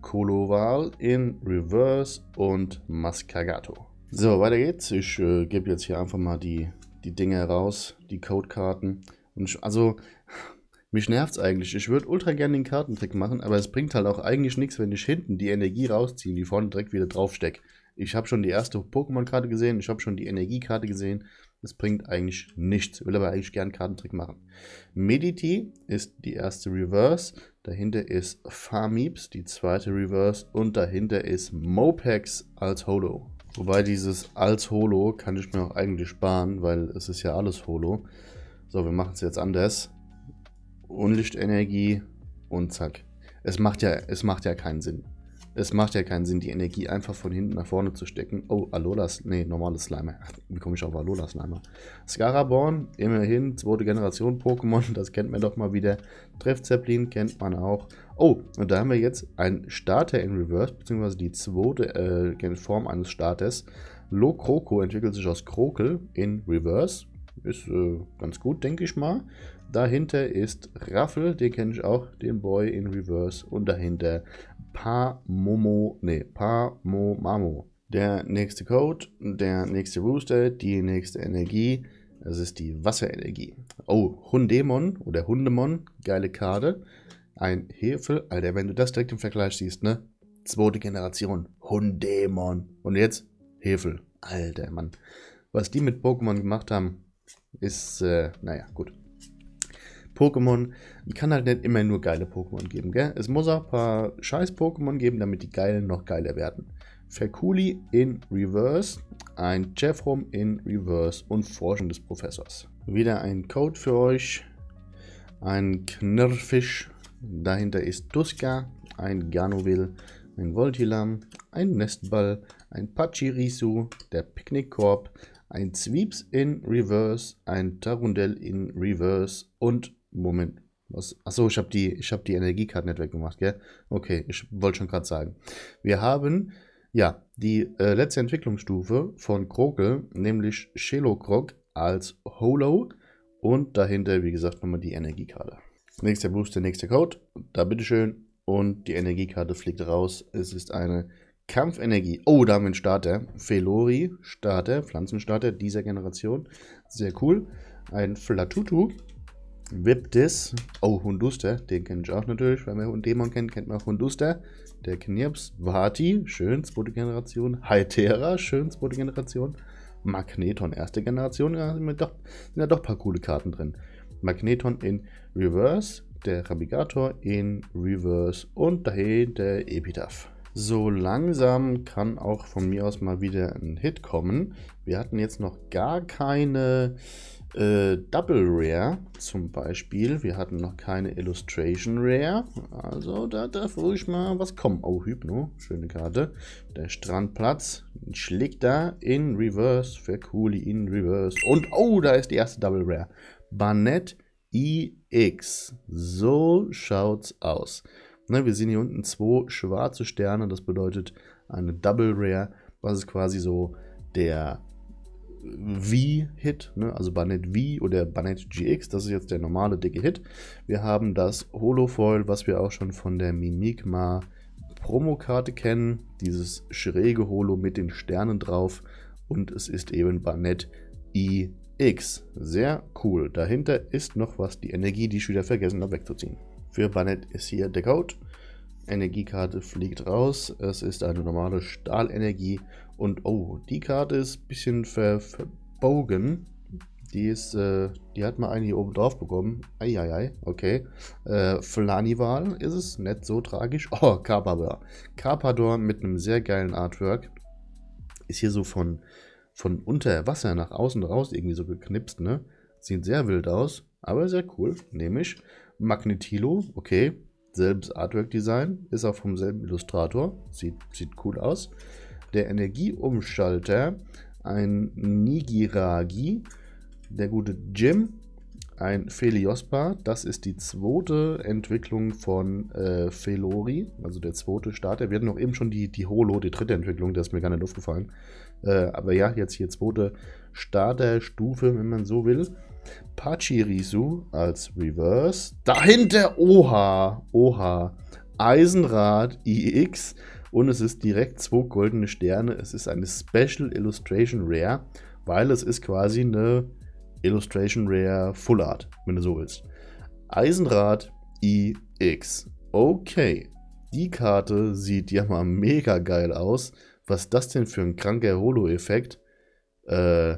Koloval in Reverse und Mascagato. So, weiter geht's. Ich äh, gebe jetzt hier einfach mal die, die Dinge raus, die Codekarten. Und ich, also, *laughs* mich nervt's eigentlich. Ich würde ultra gerne den Kartentrick machen, aber es bringt halt auch eigentlich nichts, wenn ich hinten die Energie rausziehe, die vorne direkt wieder draufstecke. Ich habe schon die erste Pokémon-Karte gesehen, ich habe schon die Energiekarte gesehen. Das bringt eigentlich nichts. Ich will aber eigentlich gern Kartentrick machen. Mediti ist die erste Reverse. Dahinter ist Farmeeps, die zweite Reverse. Und dahinter ist Mopex als Holo. Wobei dieses als Holo kann ich mir auch eigentlich sparen, weil es ist ja alles Holo. So, wir machen es jetzt anders. Unlichtenergie und zack. Es macht ja, es macht ja keinen Sinn. Es macht ja keinen Sinn, die Energie einfach von hinten nach vorne zu stecken. Oh, Alolas, nee, normales Slimer. Ach, wie komme ich auf Alola Slimer? Scaraborn, immerhin, zweite Generation Pokémon, das kennt man doch mal wieder. Treffzeppelin kennt man auch. Oh, und da haben wir jetzt einen Starter in Reverse, beziehungsweise die zweite äh, Form eines Starters. Lokroko entwickelt sich aus Krokel in Reverse. Ist äh, ganz gut, denke ich mal. Dahinter ist Raffel, den kenne ich auch, den Boy in Reverse. Und dahinter Pamomo, nee, Pamomamo. Der nächste Code, der nächste Rooster, die nächste Energie, das ist die Wasserenergie. Oh, Hundemon oder Hundemon, geile Karte. Ein Hefel, Alter, wenn du das direkt im Vergleich siehst, ne? Zweite Generation, Hundemon. Und jetzt Hefel, alter Mann. Was die mit Pokémon gemacht haben, ist, äh, naja, gut. Pokémon kann halt nicht immer nur geile Pokémon geben, gell? Es muss auch ein paar scheiß Pokémon geben, damit die geilen noch geiler werden. Ferkuli in Reverse, ein Jeffrom in Reverse und Forschung des Professors. Wieder ein Code für euch, ein Knirrfisch, dahinter ist Duska, ein Ganovil, ein Voltilam, ein Nestball, ein Pachirisu, der Picknickkorb, ein Zweeps in Reverse, ein Tarundel in Reverse und Moment. Was? Achso, ich habe die, hab die Energiekarte nicht weggemacht, gell? Okay, ich wollte schon gerade sagen. Wir haben ja die äh, letzte Entwicklungsstufe von Krokel, nämlich Shelokrag als Holo und dahinter, wie gesagt, nochmal die Energiekarte. Nächster Booster, nächster Code. Da bitteschön. Und die Energiekarte fliegt raus. Es ist eine Kampfenergie. Oh, da haben wir einen Starter. Felori, Starter, Pflanzenstarter dieser Generation. Sehr cool. Ein Flatutu. Viptis. Oh, Hunduster. Den kenne ich auch natürlich. Wenn man Dämon kennt, kennt man auch Hunduster. Der Knirps. Vati. Schön, zweite Generation. Hytera. Schön, zweite Generation. Magneton, erste Generation. Ja, sind, doch, sind ja doch ein paar coole Karten drin. Magneton in Reverse. Der Rabigator in Reverse. Und dahin der Epitaph. So langsam kann auch von mir aus mal wieder ein Hit kommen. Wir hatten jetzt noch gar keine äh, Double Rare zum Beispiel. Wir hatten noch keine Illustration Rare. Also da darf ruhig mal was kommen. Oh, Hypno, schöne Karte. Der Strandplatz schlägt da in Reverse für Cooley in Reverse. Und oh, da ist die erste Double Rare. Barnett EX. So schaut's aus. Ne, wir sehen hier unten zwei schwarze Sterne. Das bedeutet eine Double Rare. Was ist quasi so der V-Hit, ne? also Banet V oder Banet GX, das ist jetzt der normale dicke Hit. Wir haben das Holofoil, was wir auch schon von der Mimikma Promokarte kennen, dieses schräge Holo mit den Sternen drauf und es ist eben Banet IX. Sehr cool. Dahinter ist noch was, die Energie, die ich wieder vergessen habe wegzuziehen. Für Banet ist hier der Code. Energiekarte fliegt raus. Es ist eine normale Stahlenergie und oh, die Karte ist ein bisschen ver verbogen. Die ist, äh, die hat mal eine hier oben drauf bekommen. Eieiei, okay. Äh, Flanival ist es, nicht so tragisch. Oh, Carpador. Carpador mit einem sehr geilen Artwork. Ist hier so von, von unter Wasser nach außen raus irgendwie so geknipst, ne? Sieht sehr wild aus, aber sehr cool, nehme ich. Magnetilo, okay. Selbes Artwork-Design, ist auch vom selben Illustrator. Sieht, sieht cool aus der Energieumschalter, ein Nigiragi, der gute Jim, ein Feliospa, das ist die zweite Entwicklung von äh, Felori, also der zweite Starter. Wir hatten noch eben schon die, die Holo, die dritte Entwicklung, das ist mir gar nicht aufgefallen. Äh, aber ja, jetzt hier zweite Starterstufe, wenn man so will. Pachirisu als Reverse. Dahinter Oha, Oha, Eisenrad IX und es ist direkt zwei goldene Sterne. Es ist eine Special Illustration Rare, weil es ist quasi eine Illustration Rare Full Art, wenn du so willst. Eisenrad IX. Okay, die Karte sieht ja mal mega geil aus. Was ist das denn für ein kranker Holo-Effekt? Äh,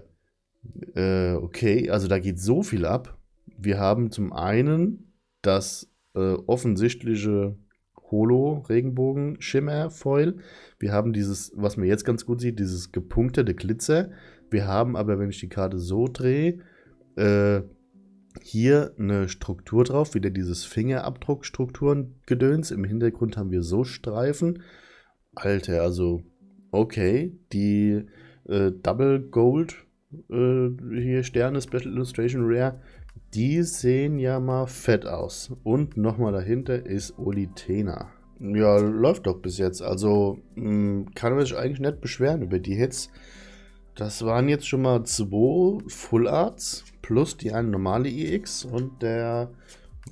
äh, okay, also da geht so viel ab. Wir haben zum einen das äh, offensichtliche Holo-Regenbogen-Schimmer-Foil. Wir haben dieses, was man jetzt ganz gut sieht, dieses gepunktete Glitzer. Wir haben aber, wenn ich die Karte so drehe, äh, hier eine Struktur drauf, wieder dieses Fingerabdruckstrukturen-Gedöns. Im Hintergrund haben wir so Streifen. Alter, also, okay, die äh, Double Gold äh, hier Sterne Special Illustration Rare die sehen ja mal fett aus. Und nochmal dahinter ist Olitena. Ja, läuft doch bis jetzt. Also mh, hm, kann man sich eigentlich nicht beschweren über die Hits. Das waren jetzt schon mal zwei Full Arts plus die eine normale EX und der,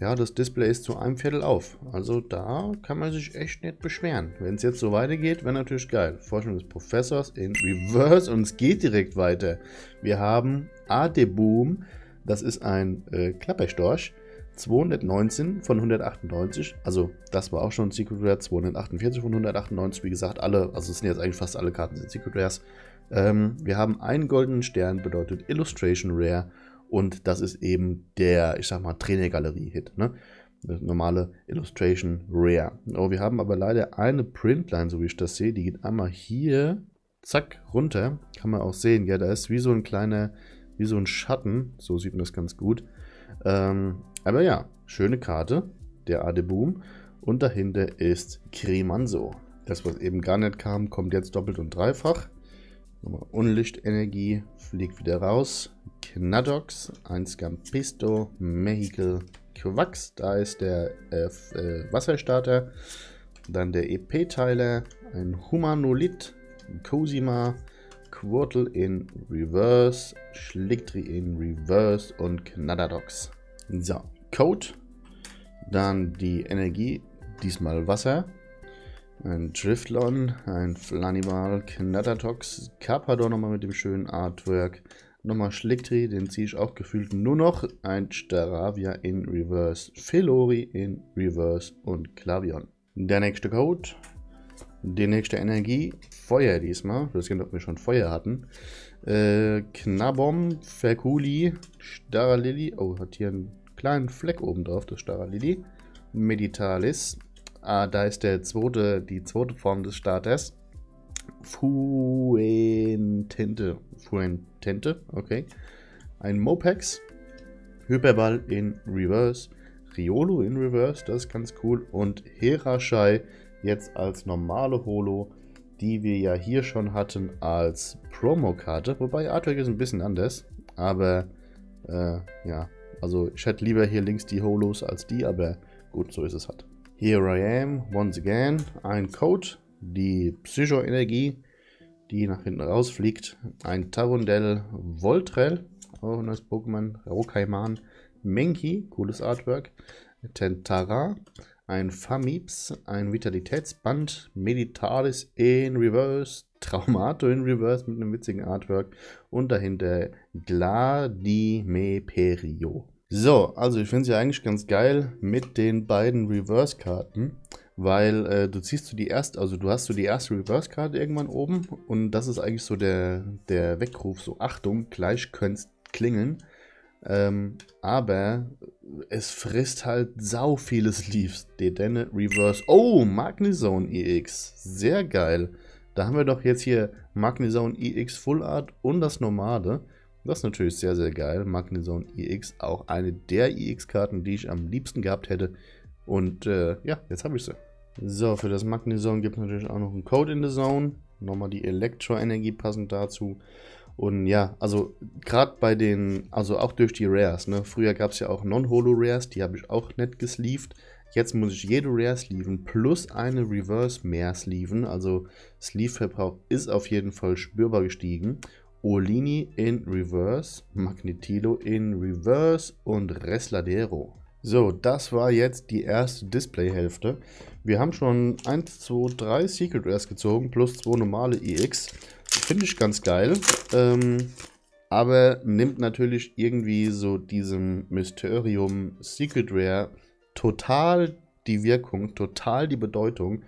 ja, das Display ist zu einem Viertel auf. Also da kann man sich echt nicht beschweren. Wenn es jetzt so weitergeht, wäre natürlich geil. Forschung des Professors in Reverse und es geht direkt weiter. Wir haben Adeboom das ist ein äh, Klapperstorch. 219 von 198, also das war auch schon Secret Rare, 248 von 198, wie gesagt, alle, also es sind jetzt eigentlich fast alle Karten sind Secret Rares. Ähm, wir haben einen goldenen Stern, bedeutet Illustration Rare und das ist eben der, ich sag mal, Trainergalerie-Hit, ne? Normale Illustration Rare. Oh, wir haben aber leider eine Printline, so wie ich das sehe, die geht einmal hier, zack, runter, kann man auch sehen, ja, da ist wie so ein kleiner wie so ein Schatten. So sieht man das ganz gut. Ähm, aber ja, schöne Karte, der Adeboom. Und dahinter ist Cremanso. Das, was eben gar nicht kam, kommt jetzt doppelt und dreifach. Nochmal Unlichtenergie fliegt wieder raus. Knadox, ein Scampisto, Mehikel, Quax. Da ist der äh, äh, Wasserstarter. Dann der EP-Teiler, ein Humanolith, Cosima, Quirtle in Reverse, Schlicktree in Reverse und Knadderdox. So, Code. Dann die Energie, diesmal Wasser. Ein Driftlon, ein Flanimal, Knattertox, Carpador nochmal mit dem schönen Artwork. Nochmal Schlicktri, den ziehe ich auch gefühlt nur noch. Ein Staravia in Reverse, Felori in Reverse und Clavion. Der nächste Code, die nächste Energie, Feuer diesmal. Ich weiß nicht, ob wir schon Feuer hatten. Äh, Knabom, Ferkuli, Staralili. Oh, hat hier einen kleinen Fleck oben drauf, das Staralili. Meditalis. Ah, da ist der zweite, die zweite Form des Starters. Fuentente. Fuentente, okay. Ein Mopex. Hyperball in Reverse. Riolo in Reverse, das ist ganz cool. Und Herashai jetzt als normale Holo, die wir ja hier schon hatten als Promo-Karte. Wobei Artwork ist ein bisschen anders. Aber äh, ja, also ich hätte lieber hier links die Holos als die, aber gut, so ist es halt. Here I am, once again. Ein Code, die Psycho-Energie, die nach hinten rausfliegt. Ein Tarundel Voltrell, auch ein neues Pokémon. Rokaiman Menki, cooles Artwork. Tentara, ein Famibs, ein Vitalitätsband, Meditalis in Reverse, Traumato in Reverse mit einem witzigen Artwork und dahinter Gladimeperio. So, also ich finde es ja eigentlich ganz geil mit den beiden Reverse-Karten, weil äh, du ziehst du die erste, also du hast so die erste Reverse-Karte irgendwann oben und das ist eigentlich so der, der Weckruf, so Achtung, gleich könnt's klingeln. Ähm, aber es frisst halt sau viele Sleeves. Dedenne Reverse. Oh, Magnezone EX. Sehr geil. Da haben wir doch jetzt hier Magnezone EX Full Art und das normale. Das ist natürlich sehr, sehr geil. Magnezone EX, auch eine der EX-Karten, die ich am liebsten gehabt hätte. Und äh, ja, jetzt habe ich sie. So, für das Magnezone gibt es natürlich auch noch einen Code in the Zone. Nochmal die Elektro-Energie passend dazu. Und ja, also gerade bei den, also auch durch die Rares, ne? Früher gab es ja auch Non-Holo-Rares, die habe ich auch nicht gesleeved. Jetzt muss ich jede Rare sleeven plus eine Reverse mehr sleeven. Also Sleeve-Verbrauch ist auf jeden Fall spürbar gestiegen. Olini in Reverse, Magnetilo in Reverse und Resladero. So, das war jetzt die erste Display-Hälfte. Wir haben schon 1, 2, 3 Secret Rares gezogen, plus 2 normale EX. Finde ich ganz geil. Ähm, aber nimmt natürlich irgendwie so diesem Mysterium Secret Rare total die Wirkung, total die Bedeutung.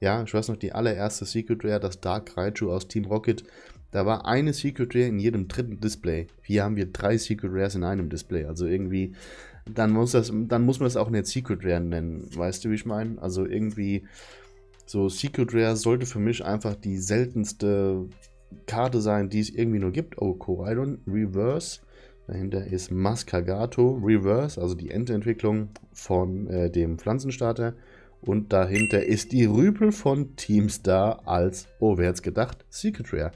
Ja, ich weiß noch, die allererste Secret Rare, das Dark Raichu aus Team Rocket, da war eine Secret Rare in jedem dritten Display. Hier haben wir drei Secret Rares in einem Display. Also irgendwie, dann muss, das, dann muss man es auch nicht Secret Rare nennen. Weißt du, wie ich meine? Also irgendwie, so Secret Rare sollte für mich einfach die seltenste Karte sein, die es irgendwie nur gibt. Oh, Koraidon Reverse. Dahinter ist Mascagato Reverse, also die Endentwicklung von äh, dem Pflanzenstarter. Und dahinter ist die Rüpel von Teamstar als, oh, wer hätte gedacht, Secret Rare.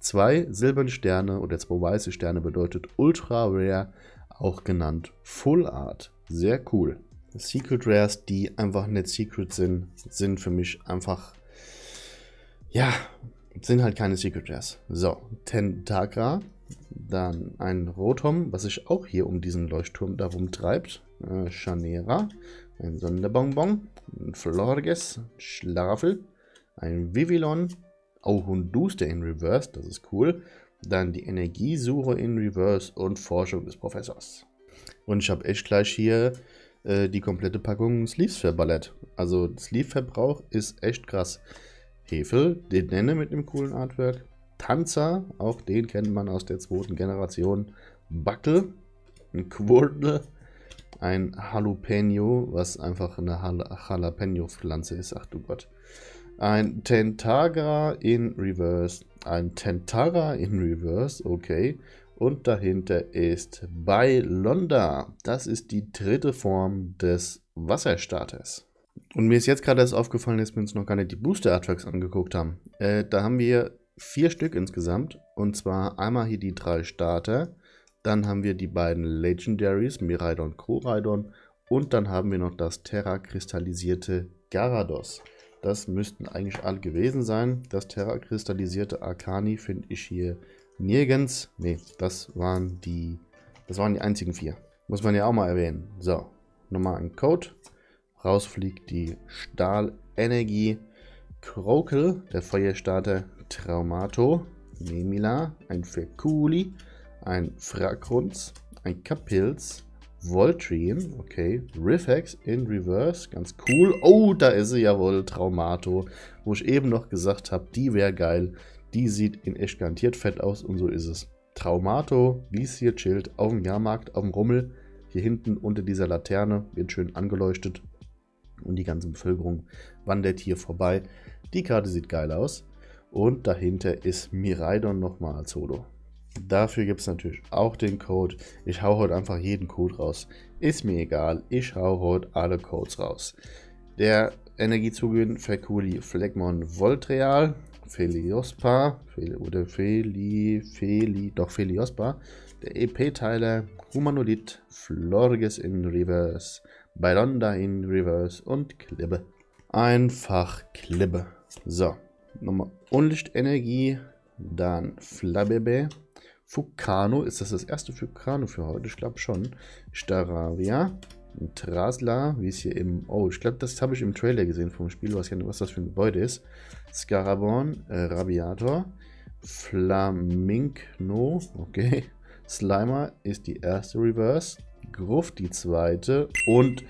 Zwei silberne Sterne oder zwei weiße Sterne bedeutet Ultra Rare, auch genannt Full Art. Sehr cool. Secret Rares, die einfach nicht Secret sind, sind für mich einfach, ja, sind halt keine Secret Rares. So, Tentagra, dann ein Rotom, was sich auch hier um diesen Leuchtturm darum treibt. Äh, Chanera, ein Sonderbonbon, ein Florges, Schlaraffel, ein Vivillon, auch Hunduster in Reverse, das ist cool. Dann die Energiesuche in Reverse und Forschung des Professors. Und ich habe echt gleich hier äh, die komplette Packung Sleeves verballert. Also Sleeve-Verbrauch ist echt krass. Hefel, den nenne mit dem coolen Artwork. Tanzer, auch den kennt man aus der zweiten Generation. Backel, ein Quirtle, ein Jalapeno, was einfach eine Jalapeno-Pflanze ist, ach du Gott. Ein Tentagra in Reverse, ein Tentara in Reverse, okay. Und dahinter ist Bailonda. Das ist die dritte Form des Wasserstarters. Und mir ist jetzt gerade erst aufgefallen, dass wir uns noch gar nicht die Booster-Artworks angeguckt haben. Äh, da haben wir vier Stück insgesamt. Und zwar einmal hier die drei Starter. Dann haben wir die beiden Legendaries, Miraidon, Koraidon. Und dann haben wir noch das Terra-kristallisierte Garados. Das müssten eigentlich alle gewesen sein. Das Terra-kristallisierte Arcani finde ich hier nirgends. Ne, das waren die, das waren die einzigen vier. Muss man ja auch mal erwähnen. So, nochmal ein Code. Rausfliegt die Stahlenergie. Krokel, der Feuerstarter Traumato. Nemila, ein Ferkuli, ein Fragrunz, ein Kapilz, Voltream, okay, Riffex in Reverse, ganz cool. Oh, da ist sie jawohl, Traumato, wo ich eben noch gesagt habe, die wäre geil. Die sieht in echt garantiert fett aus und so ist es. Traumato, wie es hier chillt, auf dem Jahrmarkt, auf dem Rummel, hier hinten unter dieser Laterne, wird schön angeleuchtet und die ganze Bevölkerung wandert hier vorbei. Die Karte sieht geil aus und dahinter ist Miraidon nochmal als Solo. Dafür gibt es natürlich auch den Code. Ich hau heute einfach jeden Code raus. Ist mir egal, ich hau heute alle Codes raus. Der Energiezugewinn Ferculi Phlegmon Voltreal, Feliospa, oder Feli, Feli, doch Feliospa, der EP-Teiler Humanolith, Florges in Reverse, Byronda in Reverse und Klibbe. Einfach Klibbe. So, nochmal Unlichtenergie, dann Flabebe, Fukano, ist das das erste Fukano für heute? Ich glaube schon. Staravia, Trasla, wie es hier im... Oh, ich glaube, das habe ich im Trailer gesehen vom Spiel, was, was das für ein Gebäude ist. Scarabon, äh, Rabiator, Flaminkno, okay. Slimer ist die erste Reverse, Gruft die zweite und,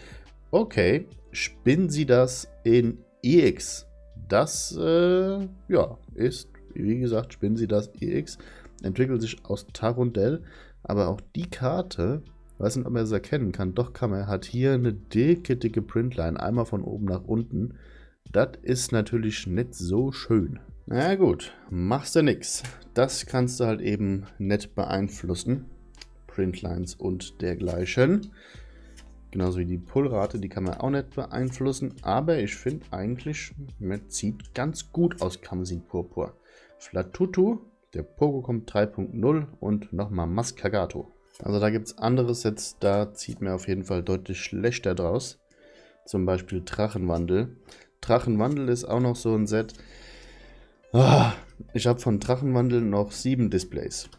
okay, spinnen sie das in EX. Das, äh, ja, ist, wie gesagt, spinnen sie das EX entwickelt sich aus Tarundel, aber auch die Karte, weiß nicht, ob man es erkennen kann, doch kann man, hat hier eine dicke, dicke Printline, einmal von oben nach unten. Das ist natürlich nicht so schön. Na gut, machst du nix. Das kannst du halt eben nicht beeinflussen. Printlines und dergleichen. Genauso wie die Pullrate, die kann man auch nicht beeinflussen. Aber ich finde eigentlich, man sieht ganz gut aus Kamsin Purpur. Flatutu der Pogocom 3.0 und nochmal Mascagato. Also da gibt es andere Sets, da zieht mir auf jeden Fall deutlich schlechter draus. Zum Beispiel Drachenwandel. Drachenwandel ist auch noch so ein Set. Ah, ich habe von Drachenwandel noch sieben Displays.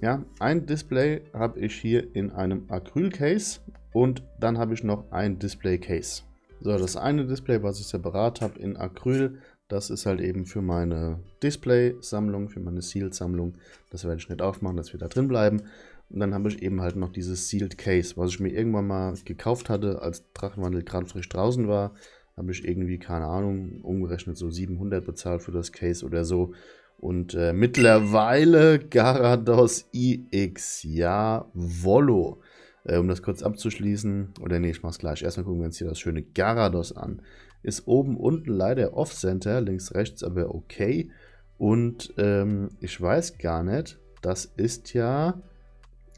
Ja, ein Display habe ich hier in einem Acryl-Case und dann habe ich noch ein Display-Case. So, das eine Display, was ich separat habe in Acryl, das ist halt eben für meine Display-Sammlung, für meine Sealed-Sammlung. Das werde ich nicht aufmachen, dass wir da drin bleiben. Und dann habe ich eben halt noch dieses Sealed Case, was ich mir irgendwann mal gekauft hatte, als Drachenwandel gerade frisch draußen war. Habe ich irgendwie, keine Ahnung, umgerechnet so 700 bezahlt für das Case oder so. Und äh, mittlerweile Garados iX, ja, Volo. Äh, um das kurz abzuschließen, oder nee, ich mach's gleich. Erstmal gucken wir uns hier das schöne Garados an ist oben unten leider Off-Center, links, rechts aber okay. Und ähm, ich weiß gar nicht, das ist ja,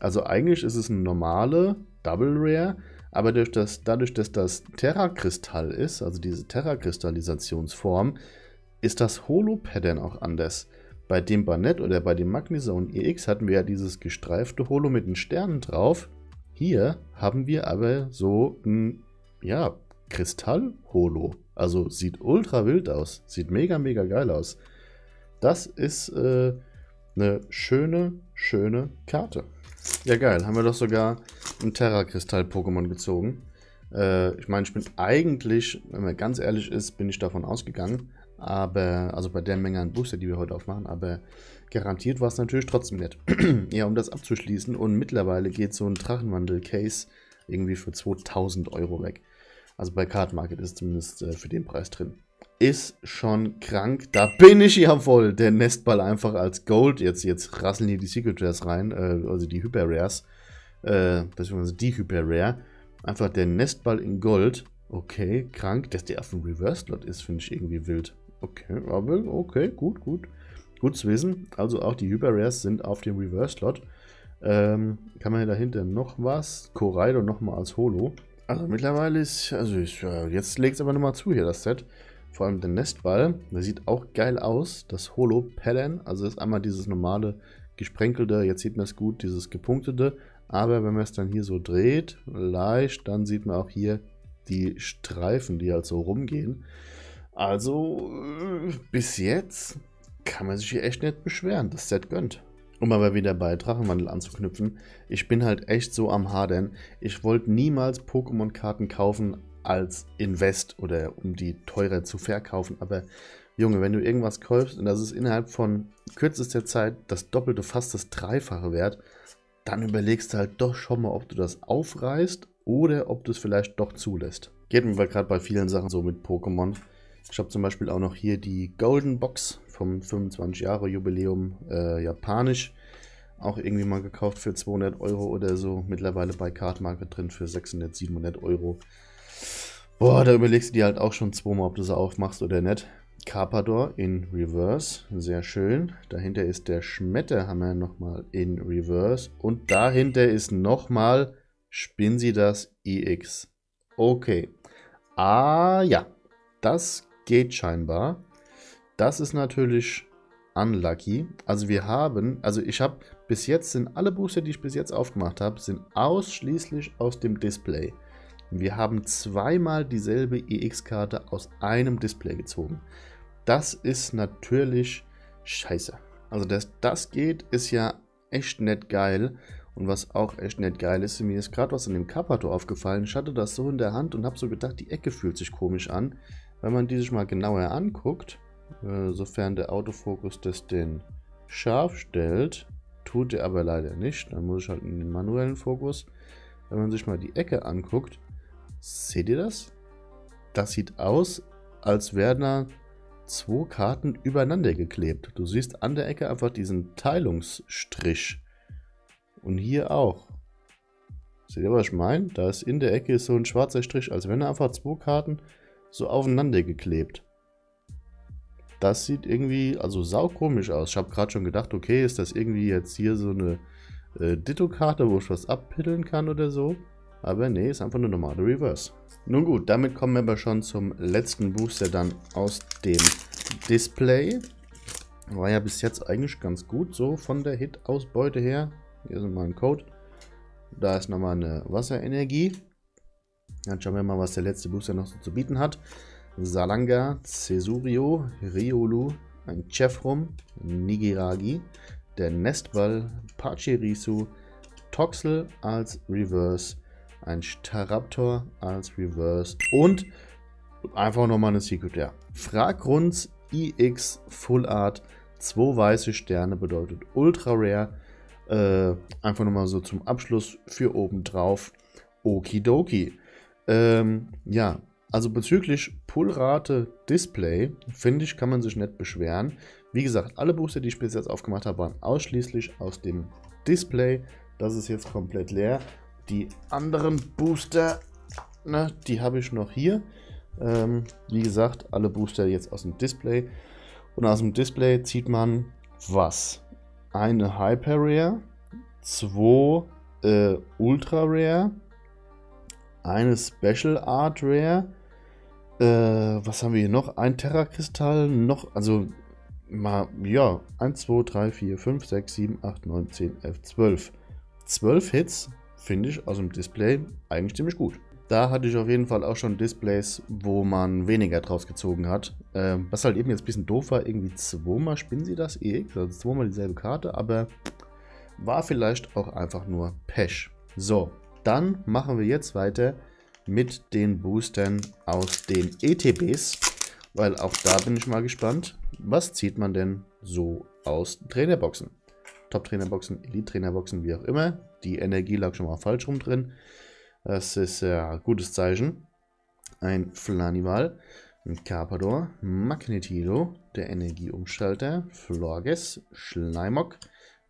also eigentlich ist es ein normale Double Rare, aber durch das, dadurch, dass das Terra-Kristall ist, also diese Terra-Kristallisationsform, ist das Holo-Pattern auch anders. Bei dem Barnett oder bei dem Magnezone EX hatten wir ja dieses gestreifte Holo mit den Sternen drauf. Hier haben wir aber so ein, ja, Kristall-Holo. Also sieht ultra wild aus. Sieht mega, mega geil aus. Das ist äh, eine schöne, schöne Karte. Ja, geil. Haben wir doch sogar ein Terra-Kristall-Pokémon gezogen. Äh, ich meine, ich bin eigentlich, wenn man ganz ehrlich ist, bin ich davon ausgegangen. Aber, also bei der Menge an Booster, die wir heute aufmachen, aber garantiert war es natürlich trotzdem nicht. *clears throat* ja, um das abzuschließen. Und mittlerweile geht so ein Drachenwandel-Case irgendwie für 2000 Euro weg. Also bei Card Market ist zumindest äh, für den Preis drin. Ist schon krank. Da bin ich ja voll. Der Nestball einfach als Gold. Jetzt, jetzt rasseln hier die Secret Rares rein. Äh, also die Hyper Rares. Äh, beziehungsweise die Hyper Rare. Einfach der Nestball in Gold. Okay, krank. Dass der auf dem Reverse Lot ist, finde ich irgendwie wild. Okay, aber okay, gut, gut. Gut zu wissen. Also auch die Hyper Rares sind auf dem Reverse Lot. Ähm, kann man hier dahinter noch was? Koraido nochmal als Holo. Also mittlerweile ist, also ich, jetzt legt es aber nochmal zu hier, das Set. Vor allem der Nestball, der sieht auch geil aus. Das Holo Pattern, also ist einmal dieses normale gesprenkelte, jetzt sieht man es gut, dieses gepunktete. Aber wenn man es dann hier so dreht, leicht, dann sieht man auch hier die Streifen, die halt so rumgehen. Also äh, bis jetzt kann man sich hier echt nicht beschweren. Das Set gönnt. Um aber wieder bei Drachenwandel anzuknüpfen, ich bin halt echt so am Hadern. Ich wollte niemals Pokémon-Karten kaufen als Invest oder um die teurer zu verkaufen. Aber Junge, wenn du irgendwas kaufst und das ist innerhalb von kürzester Zeit das Doppelte, fast das Dreifache wert, dann überlegst du halt doch schon mal, ob du das aufreißt oder ob du es vielleicht doch zulässt. Geht mir gerade bei vielen Sachen so mit Pokémon. Ich habe zum Beispiel auch noch hier die Golden Box vom 25 Jahre Jubiläum äh, japanisch. Auch irgendwie mal gekauft für 200 Euro oder so. Mittlerweile bei Cardmarket drin für 600, 700 Euro. Boah, da überlegst du dir halt auch schon zweimal, ob du sie aufmachst oder nicht. Carpador in Reverse, sehr schön. Dahinter ist der Schmetterhammer nochmal in Reverse. Und dahinter ist nochmal, spinnen Sie das EX. Okay. Ah ja, das geht scheinbar. Das ist natürlich unlucky. Also wir haben, also ich habe bis jetzt sind alle Booster, die ich bis jetzt aufgemacht habe, sind ausschließlich aus dem Display. Wir haben zweimal dieselbe EX-Karte aus einem Display gezogen. Das ist natürlich scheiße. Also, dass das geht, ist ja echt nett geil. Und was auch echt nett geil ist, mir ist gerade was an dem Carpato aufgefallen. Ich hatte das so in der Hand und habe so gedacht, die Ecke fühlt sich komisch an. Wenn man die sich mal genauer anguckt, äh, sofern der Autofokus das denn scharf stellt, tut er aber leider nicht. Dann muss ich halt in den manuellen Fokus. Wenn man sich mal die Ecke anguckt, seht ihr das? Das sieht aus, als wären da zwei Karten übereinander geklebt. Du siehst an der Ecke einfach diesen Teilungsstrich. Und hier auch. Seht ihr, was ich meine? Da ist in der Ecke so ein schwarzer Strich, als wenn einfach zwei Karten so aufeinander geklebt. Das sieht irgendwie, also saukomisch aus. Ich habe gerade schon gedacht, okay, ist das irgendwie jetzt hier so eine äh, Ditto-Karte, wo ich was abpiddeln kann oder so? Aber nee, ist einfach eine normale Reverse. Nun gut, damit kommen wir aber schon zum letzten Booster dann aus dem Display. War ja bis jetzt eigentlich ganz gut so von der Hit-Ausbeute her. Hier ist mal ein Code. Da ist nochmal eine Wasserenergie. Dann schauen wir mal, was der letzte Booster noch so zu bieten hat. Salanga, Cesurio, Riolu, ein Chefrum, Nigiragi, der Nestball, Pachirisu, Toxel als Reverse, ein Staraptor als Reverse und einfach nochmal eine Secret Rare. Fragrunz IX Full Art, zwei weiße Sterne bedeutet Ultra Rare. Äh, einfach nochmal so zum Abschluss für oben drauf. Okidoki. Ähm, ja, also bezüglich Pullrate Display, finde ich, kann man sich nicht beschweren. Wie gesagt, alle Booster, die ich bis jetzt aufgemacht habe, waren ausschließlich aus dem Display. Das ist jetzt komplett leer. Die anderen Booster, ne, die habe ich noch hier. Ähm, wie gesagt, alle Booster jetzt aus dem Display. Und aus dem Display zieht man was? Eine Hyper Rare, zwei äh, Ultra Rare, eine Special Art Rare. Äh, was haben wir hier noch? Ein Terra-Kristall, noch, also mal, ja, 1, 2, 3, 4, 5, 6, 7, 8, 9, 10, 11, 12. 12 Hits finde ich aus dem Display eigentlich ziemlich gut. Da hatte ich auf jeden Fall auch schon Displays, wo man weniger draus gezogen hat. Ähm, was halt eben jetzt ein bisschen doof war, irgendwie zweimal spinnen sie das EX, also zweimal dieselbe Karte, aber war vielleicht auch einfach nur Pech. So, dann machen wir jetzt weiter mit den Boostern aus den ETBs, weil auch da bin ich mal gespannt, was zieht man denn so aus Trainerboxen. Top-Trainerboxen, Elite-Trainerboxen, wie auch immer. Die Energie lag schon mal falsch rum drin. Das ist ja ein gutes Zeichen. Ein Flanival, ein Carpador, Magnetilo, der Energieumschalter, Florges, Schleimok,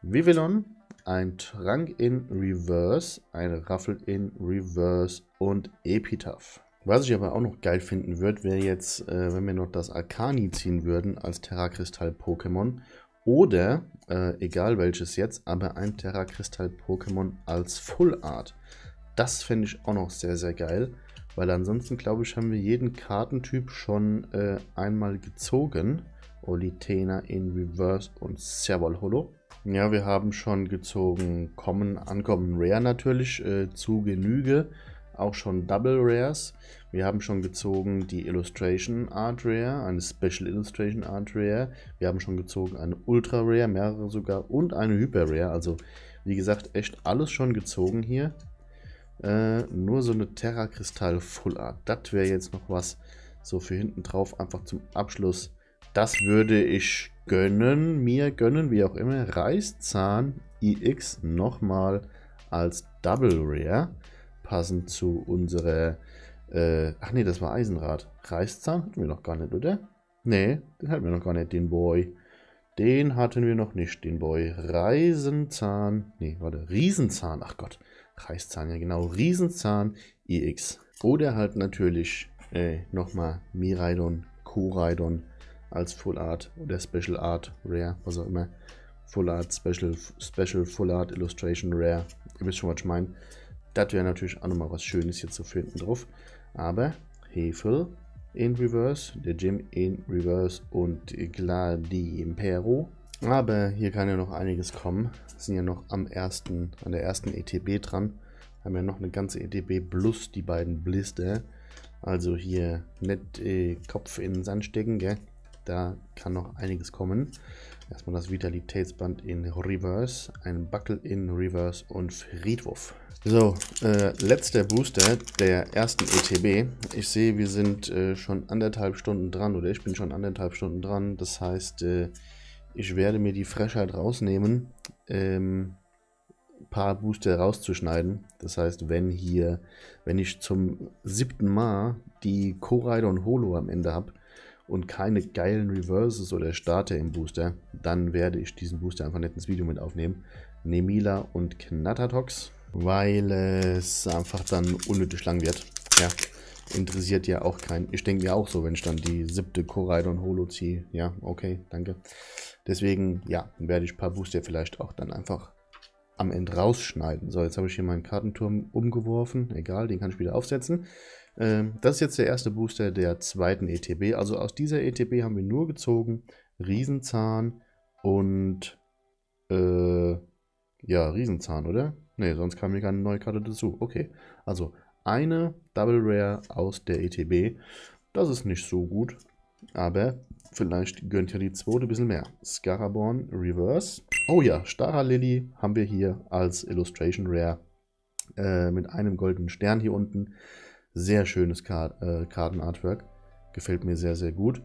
Vivillon, ein Trank in Reverse, ein Raffel in Reverse und Epitaph. Was ich aber auch noch geil finden würde, wäre jetzt, äh, wenn wir noch das Arcani ziehen würden als Terra-Kristall-Pokémon oder, äh, egal welches jetzt, aber ein Terra-Kristall-Pokémon als Full Art. Das fände ich auch noch sehr, sehr geil. Weil ansonsten, glaube ich, haben wir jeden Kartentyp schon äh, einmal gezogen. Olitena in Reverse und Serval Holo. Ja, wir haben schon gezogen Common, Ankommen Rare natürlich äh, zu Genüge. Auch schon Double Rares. Wir haben schon gezogen die Illustration Art Rare, eine Special Illustration Art Rare. Wir haben schon gezogen eine Ultra Rare, mehrere sogar und eine Hyper Rare. Also wie gesagt, echt alles schon gezogen hier. Äh, nur so eine Terra Kristall Full Art. Das wäre jetzt noch was so für hinten drauf, einfach zum Abschluss. Das würde ich gönnen, mir gönnen, wie auch immer. Reißzahn iX nochmal als Double Rare, passend zu unserer, äh, ach nee, das war Eisenrad. Reißzahn hatten wir noch gar nicht, oder? Nee, den hatten wir noch gar nicht, den Boy. Den hatten wir noch nicht, den Boy. Reisenzahn, nee, warte, Riesenzahn, ach Gott. Reißzahn, ja genau, Riesenzahn iX. Oder halt natürlich äh, nochmal Miraidon, Koraidon als Full Art oder Special Art Rare, was auch immer. Full Art, Special, Special Full Art, Illustration Rare. Ihr wisst schon, was ich meine. Das wäre natürlich auch nochmal was Schönes hier zu finden drauf. Aber Hefel in Reverse, der Jim in Reverse und Gladi Impero. Aber hier kann ja noch einiges kommen. Wir sind ja noch am ersten, an der ersten ETB dran. Haben ja noch eine ganze ETB plus die beiden Blister. Also hier nicht äh, Kopf in den Sand stecken, gell? Da kann noch einiges kommen. Erstmal das Vitalitätsband in Reverse, ein Buckel in Reverse und Friedwurf. So, äh, letzter Booster der ersten ETB. Ich sehe, wir sind äh, schon anderthalb Stunden dran oder ich bin schon anderthalb Stunden dran. Das heißt, äh, ich werde mir die Frechheit rausnehmen, ähm, paar Booster rauszuschneiden. Das heißt, wenn hier, wenn ich zum siebten Mal die Co-Rider und Holo am Ende habe, und keine geilen Reverses oder Starter im Booster, dann werde ich diesen Booster einfach nicht ins Video mit aufnehmen. Nemila und Knattatox, weil es einfach dann unnötig lang wird. Ja, interessiert ja auch keinen. Ich denke mir auch so, wenn ich dann die siebte Koraidon Holo ziehe. Ja, okay, danke. Deswegen, ja, werde ich ein paar Booster vielleicht auch dann einfach am Ende rausschneiden. So, jetzt habe ich hier meinen Kartenturm umgeworfen. Egal, den kann ich wieder aufsetzen. Ähm, das ist jetzt der erste Booster der zweiten ETB. Also aus dieser ETB haben wir nur gezogen Riesenzahn und äh, ja, Riesenzahn, oder? Ne, sonst kam mir keine neue Karte dazu. Okay, also eine Double Rare aus der ETB. Das ist nicht so gut, aber vielleicht gönnt ja die zweite ein bisschen mehr. Scaraborn Reverse. Oh ja, Stara Lily haben wir hier als Illustration Rare äh, mit einem goldenen Stern hier unten. Sehr schönes Kar äh, Kartenartwork. Gefällt mir sehr, sehr gut.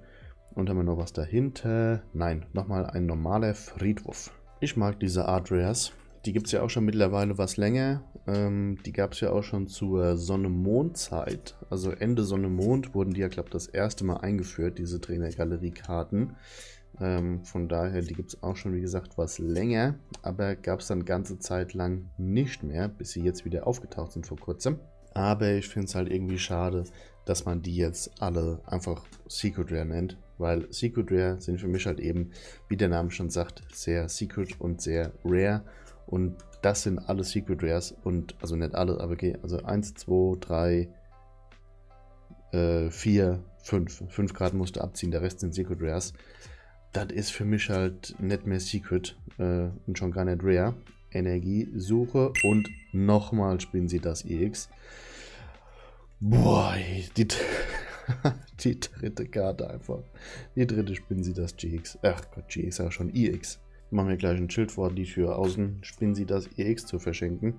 Und haben wir noch was dahinter? Nein, nochmal ein normaler Friedwurf. Ich mag diese Rares. Die gibt es ja auch schon mittlerweile was länger. Ähm, die gab es ja auch schon zur Sonne-Mond-Zeit. Also Ende Sonne-Mond wurden die ja, glaube ich, das erste Mal eingeführt, diese Trainergalerie-Karten. Ähm, von daher, die gibt es auch schon, wie gesagt, was länger. Aber gab es dann ganze Zeit lang nicht mehr, bis sie jetzt wieder aufgetaucht sind vor kurzem. Aber ich finde es halt irgendwie schade, dass man die jetzt alle einfach Secret Rare nennt. Weil Secret Rare sind für mich halt eben, wie der Name schon sagt, sehr secret und sehr rare. Und das sind alle Secret Rares. Und also nicht alle, aber okay. Also 1, 2, 3, 4, 5. 5 Karten musst du abziehen, der Rest sind Secret Rares. Das ist für mich halt nicht mehr Secret äh, und schon gar nicht Rare. Energiesuche und nochmal spielen sie das EX. Boah, die, *laughs* die dritte Karte einfach. Die dritte spinnen sie das GX. Ach Gott, GX ja schon EX. Machen wir gleich ein Schild vor die Tür außen. Spinnen sie das EX zu verschenken.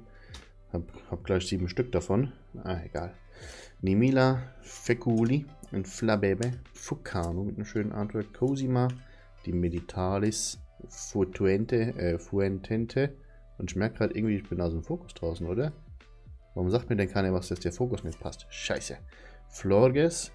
Hab, hab gleich sieben Stück davon. Ah, egal. Nimila, Fekuli, ein Flabebe, Fukano mit einem schönen Artwork, Cosima, die Meditalis, Futuente, äh, Fuentente, und ich merke gerade irgendwie, ich bin aus dem Fokus draußen, oder? Warum sagt mir denn keiner, was jetzt der Fokus nicht passt? Scheiße. Florges,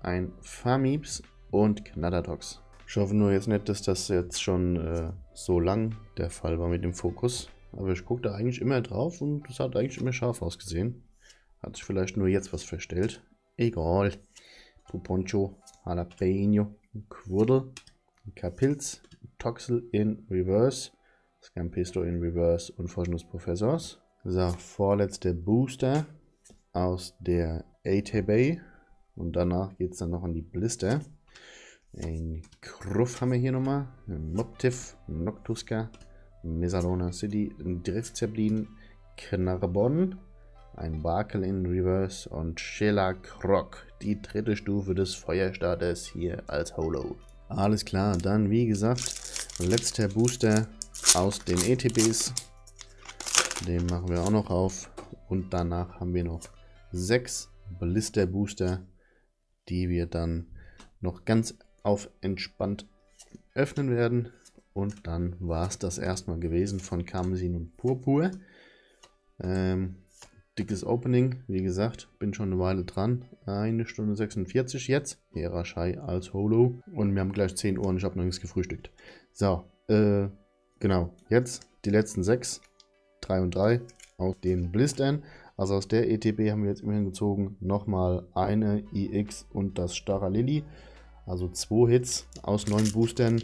ein Famibs und Knattertox. Ich hoffe nur jetzt nicht, dass das jetzt schon äh, so lang der Fall war mit dem Fokus. Aber ich gucke da eigentlich immer drauf und es hat eigentlich immer scharf ausgesehen. Hat sich vielleicht nur jetzt was verstellt. Egal. Puponcho, Jalapeno, Quurdel, Kapilz, Toxel in Reverse. Scampisto in Reverse und Forschungsprofessors. So, vorletzte Booster aus der ATB. Und danach geht es dann noch an die Blister. Ein Kruff haben wir hier nochmal. Moptif, Noctuska, Mesalona City, Driftzeppelin, Knarbon, ein Bakel in Reverse und Sheila Krok, die dritte Stufe des Feuerstarters hier als Holo. Alles klar, dann wie gesagt, letzter Booster aus den ETBs. Den machen wir auch noch auf. und danach haben wir noch sechs Blister Booster, die wir dann noch ganz auf entspannt öffnen werden. Und dann war es das erstmal gewesen von Karmesin und Purpur. Ähm, dickes Opening, wie gesagt, bin schon eine Weile dran. Eine Stunde 46 jetzt. Hera Shai als Holo. Und wir haben gleich 10 Uhr und ich habe noch nichts gefrühstückt. So, äh, genau. Jetzt die letzten 6, 3 und 3 aus den Blistern. Also aus der ETB haben wir jetzt immerhin gezogen nochmal eine IX und das Starra Lily. Also zwei Hits aus neun Boostern.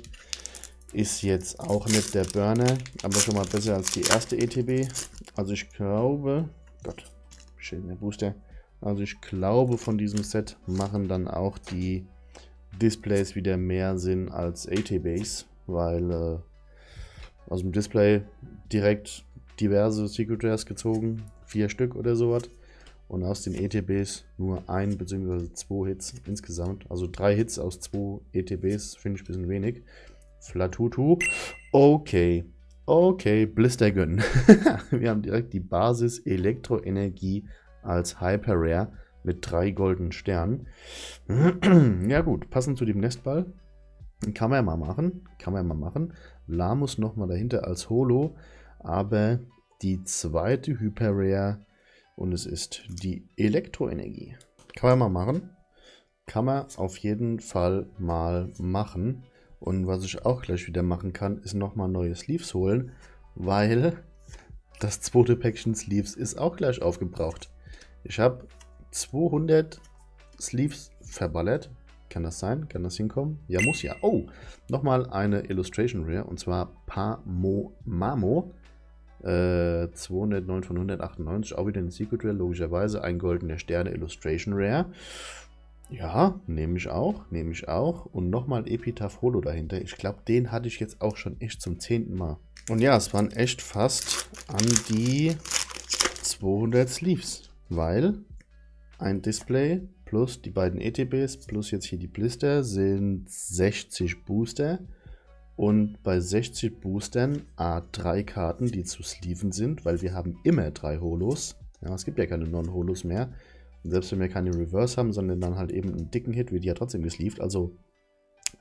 Ist jetzt auch nicht der Burner, aber schon mal besser als die erste ETB. Also ich glaube, Gott, schön der Booster. Also ich glaube von diesem Set machen dann auch die Displays wieder mehr Sinn als ATBs, weil äh, aus dem Display direkt diverse Secret Rares gezogen, vier Stück oder sowas. Und aus den ETBs nur ein bzw. zwei Hits insgesamt. Also drei Hits aus zwei ETBs finde ich ein bisschen wenig. Flatutu. Okay. Okay, Blister gönnen. *laughs* Wir haben direkt die Basis Elektroenergie als Hyper Rare mit drei goldenen Sternen. *clears throat* ja gut, passend zu dem Nestball. Kann man ja mal machen. Kann man ja mal machen. Lamus nochmal dahinter als Holo. Aber die zweite Hyper Rare und es ist die Elektroenergie. Kann man mal machen. Kann man auf jeden Fall mal machen. Und was ich auch gleich wieder machen kann, ist nochmal neue Sleeves holen, weil das zweite Päckchen Sleeves ist auch gleich aufgebraucht. Ich habe 200 Sleeves verballert. Kann das sein? Kann das hinkommen? Ja, muss ja. Oh, nochmal eine Illustration Rare und zwar Pamo Mamo. Äh, 209 von 198, auch wieder ein Secret Rare, logischerweise ein goldener Sterne Illustration Rare. Ja, nehme ich auch, nehme ich auch. Und nochmal Epitaph Holo dahinter. Ich glaube, den hatte ich jetzt auch schon echt zum zehnten Mal. Und ja, es waren echt fast an die 200 Sleeves, weil ein Display plus die beiden ETBs plus jetzt hier die Blister sind 60 Booster. Und bei 60 Boostern A3 Karten, die zu sleeven sind, weil wir haben immer drei Holos. Ja, es gibt ja keine Non-Holos mehr. Und selbst wenn wir keine Reverse haben, sondern dann halt eben einen dicken Hit, wird ja trotzdem gesleeved. Also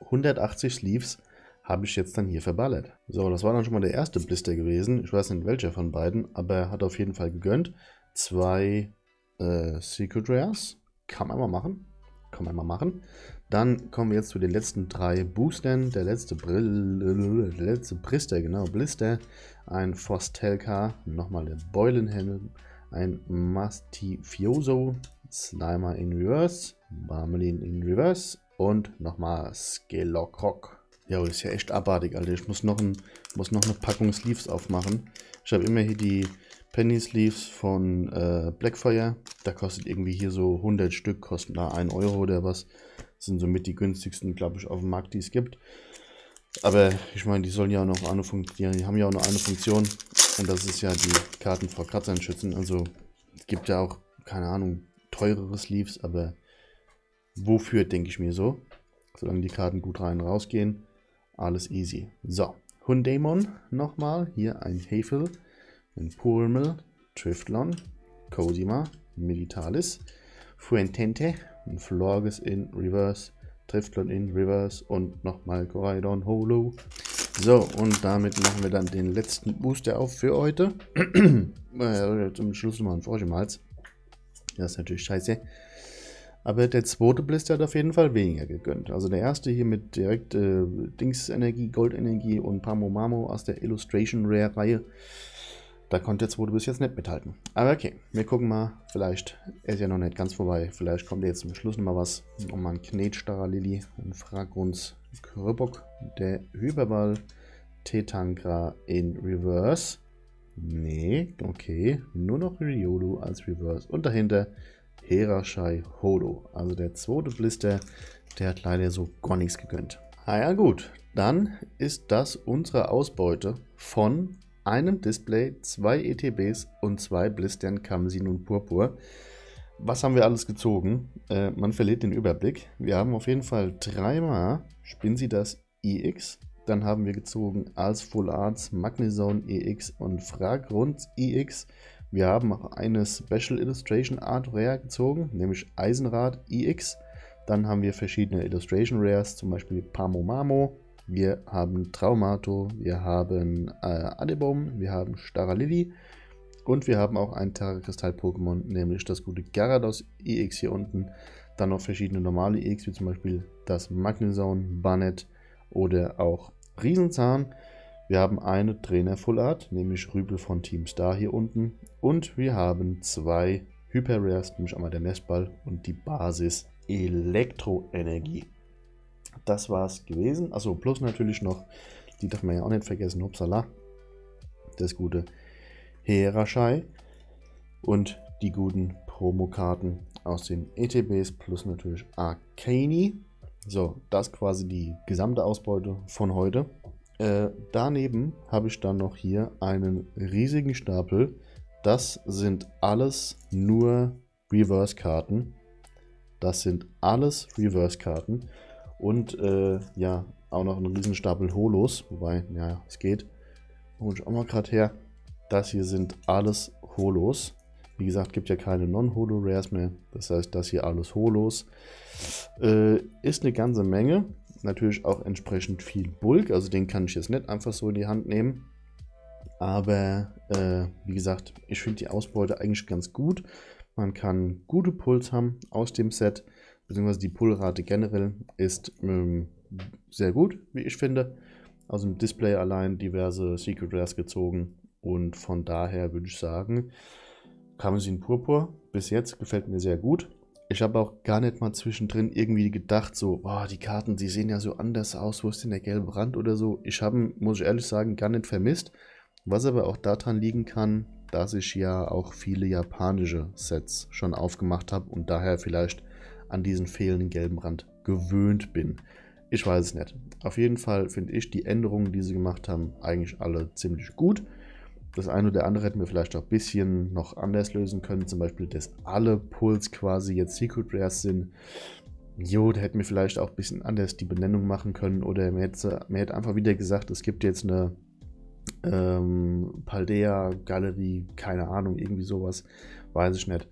180 Sleeves habe ich jetzt dann hier verballert. So, das war dann schon mal der erste Blister gewesen. Ich weiß nicht welcher von beiden, aber er hat auf jeden Fall gegönnt. Zwei äh, Secret Rares. Kann man mal machen. Kann man mal machen. Dann kommen wir jetzt zu den letzten drei Boostern. Der letzte, Brill, der letzte Brister, genau, Blister. Ein Fostelka, nochmal der Beulenhelm, ein Mastifioso, Slimer in Reverse, Barmelin in Reverse und nochmal Skelokrock. Ja, das ist ja echt abartig, Alter. Ich muss noch, ein, muss noch eine Packung Sleeves aufmachen. Ich habe immer hier die Penny Sleeves von äh, Blackfire. Da kostet irgendwie hier so 100 Stück, kosten da 1 Euro oder was. Das sind somit die günstigsten, glaube ich, auf dem Markt, die es gibt. Aber ich meine, die sollen ja auch noch eine Funktion, die haben ja auch noch eine Funktion. Und das ist ja die Karten vor Kratzern schützen. Also es gibt ja auch, keine Ahnung, teurere Sleeves, aber wofür denke ich mir so? Solange die Karten gut rein rausgehen, alles easy. So, Hundamon nochmal. Hier ein Hefel, ein Purmel, Triftlon, Cosima, Militalis, Fuentente, ein Florges in Reverse, Triftlon in Reverse und nochmal Coraidon Holo. So, und damit machen wir dann den letzten Booster auf für heute. *clears throat* zum Schluss nochmal ein Frosch im Hals. Das ist natürlich scheiße. Aber der zweite Blister hat auf jeden Fall weniger gegönnt. Also der erste hier mit direkt äh, Dingsenergie, Goldenergie und Pamo Mamo aus der Illustration Rare Reihe. Da konnte der zweite bis jetzt nicht mithalten. Aber okay, wir gucken mal. Vielleicht, ist ja noch nicht ganz vorbei. Vielleicht kommt jetzt zum Schluss nochmal was. Nochmal ein Knetstarrer Lilly, ein Fragrunz Kröbock, der Hyperball, Tetankra in Reverse. Nee, okay. Nur noch Riolu als Reverse. Und dahinter Herashai Holo. Also der zweite Blister, der hat leider so gar nichts gegönnt. Ah ja gut, dann ist das unsere Ausbeute von einem Display, zwei ETBs und zwei Blistern Kamsin und Purpur. Was haben wir alles gezogen? Äh, man verliert den Überblick. Wir haben auf jeden Fall dreimal Spinsi das iX. Dann haben wir gezogen als Full Arts Magnezone EX und Fragrunz EX. Wir haben auch eine Special Illustration Art Rare gezogen, nämlich Eisenrad EX. Dann haben wir verschiedene Illustration Rares, zum Beispiel Pamo Mamo. Wir haben Traumato, wir haben äh, Adebom, wir haben Staralili und wir haben auch ein Terra-Kristall-Pokémon, nämlich das gute Gyarados EX hier unten. Dann noch verschiedene normale EX, wie zum Beispiel das Magnezone, Barnet oder auch Riesenzahn. Wir haben eine Trainer Full Art, nämlich Rübel von Team Star hier unten. Und wir haben zwei Hyper Rares, nämlich einmal der Nestball und die Basis Elektroenergie. Das war es gewesen. Also plus natürlich noch, die darf man ja auch nicht vergessen, Hupsala, das gute Herashai und die guten Promokarten aus den ETBs plus natürlich Arcani. So, das quasi die gesamte Ausbeute von heute. Äh, daneben habe ich dann noch hier einen riesigen Stapel. Das sind alles nur Reverse-Karten. Das sind alles Reverse-Karten. Und äh, ja, auch noch einen riesen Stapel Holos. Wobei, ja, es geht. Hol ich auch mal gerade her. Das hier sind alles Holos. Wie gesagt, gibt ja keine Non-Holo-Rares mehr. Das heißt, das hier alles Holos. Äh, ist eine ganze Menge. Natürlich auch entsprechend viel Bulk. Also den kann ich jetzt nicht einfach so in die Hand nehmen. Aber äh, wie gesagt, ich finde die Ausbeute eigentlich ganz gut. Man kann gute Puls haben aus dem Set. Beziehungsweise die Pullrate generell ist ähm, sehr gut, wie ich finde. Aus dem Display allein diverse Secret Rares gezogen. Und von daher würde ich sagen, Karmesin Purpur bis jetzt gefällt mir sehr gut. Ich habe auch gar nicht mal zwischendrin irgendwie gedacht, so, oh, die Karten, die sehen ja so anders aus, wo ist denn der gelbe Rand oder so. Ich habe, muss ich ehrlich sagen, gar nicht vermisst. Was aber auch daran liegen kann, dass ich ja auch viele japanische Sets schon aufgemacht habe und daher vielleicht an diesen fehlenden gelben Rand gewöhnt bin. Ich weiß es nicht. Auf jeden Fall finde ich die Änderungen, die sie gemacht haben, eigentlich alle ziemlich gut. Das eine oder andere hätten wir vielleicht auch ein bisschen noch anders lösen können. Zum Beispiel, dass alle Pulls quasi jetzt Secret Rares sind. Jo, da hätten wir vielleicht auch ein bisschen anders die Benennung machen können. Oder man hätte, man hätte einfach wieder gesagt, es gibt jetzt eine ähm, Paldea Galerie, keine Ahnung, irgendwie sowas. Weiß ich nicht.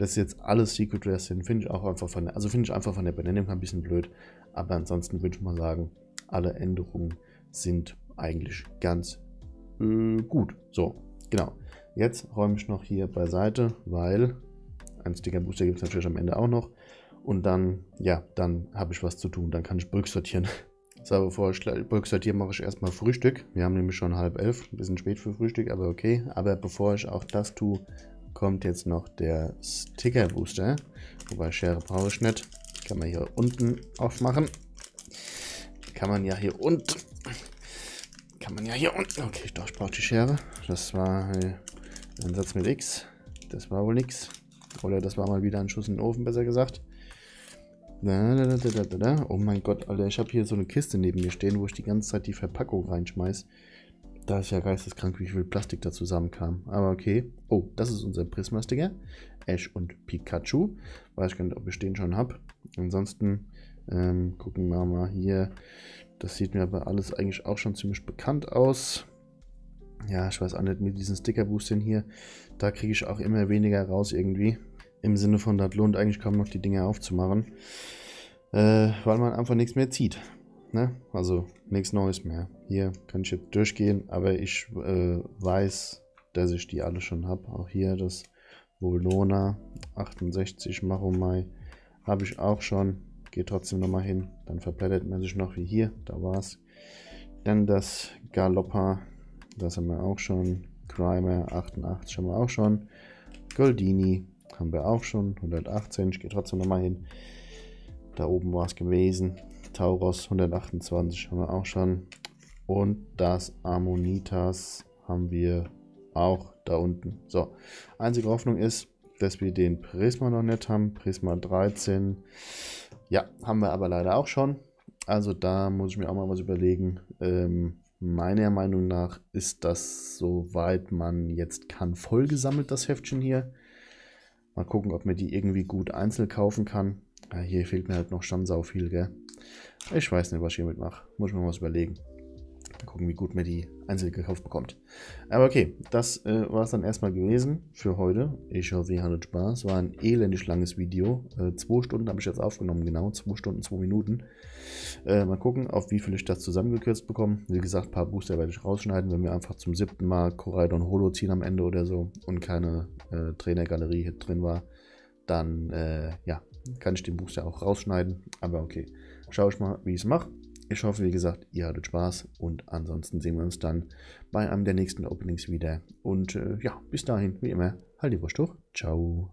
Dass jetzt alles Secret Rares sind, finde ich auch einfach von der, also finde ich einfach von der Benennung ein bisschen blöd. Aber ansonsten würde ich mal sagen, alle Änderungen sind eigentlich ganz äh, gut. So, genau. Jetzt räume ich noch hier beiseite, weil ein Sticker Booster gibt es natürlich am Ende auch noch. Und dann, ja, dann habe ich was zu tun. Dann kann ich Brück sortieren. *laughs* So, bevor ich Brück sortiere, mache ich erstmal Frühstück. Wir haben nämlich schon halb elf. Ein bisschen spät für Frühstück, aber okay. Aber bevor ich auch das tue, kommt jetzt noch der Sticker Booster. Wobei Schere brauche ich nicht. Kann man hier unten aufmachen. Kann man ja hier unten kann man ja hier unten. Okay, doch, ich brauche die Schere. Das war ein Satz mit X. Das war wohl nix. Oder das war mal wieder ein Schuss in den Ofen, besser gesagt. Oh mein Gott, Alter, ich habe hier so eine Kiste neben mir stehen, wo ich die ganze Zeit die Verpackung reinschmeiß. Da ist ja geisteskrank, wie viel Plastik da zusammenkam. Aber okay. Oh, das ist unser Prisma-Sticker. Ash und Pikachu. Weiß ich gar nicht, ob ich den schon habe. Ansonsten ähm, gucken wir mal hier. Das sieht mir aber alles eigentlich auch schon ziemlich bekannt aus. Ja, ich weiß auch nicht, mit diesen Sticker-Boostern hier, da kriege ich auch immer weniger raus irgendwie. Im Sinne von, das lohnt eigentlich kaum noch die Dinge aufzumachen. Äh, weil man einfach nichts mehr zieht. Ne? Also nichts Neues mehr. Hier kann ich jetzt durchgehen, aber ich äh, weiß, dass ich die alle schon habe. Auch hier das Volnona 68 Maromai habe ich auch schon. Geht trotzdem nochmal hin. Dann verblättert man sich noch wie hier. Da war es. Dann das Galoppa. Das haben wir auch schon. Grimer 88 haben wir auch schon. Goldini haben wir auch schon. 118. Ich gehe trotzdem nochmal hin. Da oben war es gewesen. Tauros 128 haben wir auch schon. Und das Ammonitas haben wir auch da unten. So, einzige Hoffnung ist, dass wir den Prisma noch nicht haben. Prisma 13. Ja, haben wir aber leider auch schon. Also da muss ich mir auch mal was überlegen. Ähm, meiner Meinung nach ist das, soweit man jetzt kann, vollgesammelt, das Heftchen hier. Mal gucken, ob man die irgendwie gut einzeln kaufen kann. Ja, hier fehlt mir halt noch schon sau viel, gell? Ich weiß nicht, was ich hiermit mache. Muss ich mir was überlegen. Mal gucken, wie gut man die einzeln gekauft bekommt. Aber okay, das äh, war es dann erstmal gewesen für heute. Ich hoffe, ihr hattet Spaß. War ein elendig langes Video. Äh, zwei Stunden habe ich jetzt aufgenommen, genau. Zwei Stunden, zwei Minuten. Äh, mal gucken, auf wie viel ich das zusammengekürzt bekomme. Wie gesagt, ein paar Booster werde ich rausschneiden, wenn wir einfach zum siebten Mal Koraidon Holo ziehen am Ende oder so und keine äh, Trainergalerie drin war. Dann, äh, ja, kann ich den Booster auch rausschneiden. Aber okay, schaue ich mal, wie ich es mache. Ich hoffe, wie gesagt, ihr hattet Spaß und ansonsten sehen wir uns dann bei einem der nächsten Openings wieder. Und äh, ja, bis dahin, wie immer, halt die Wurst hoch. Ciao.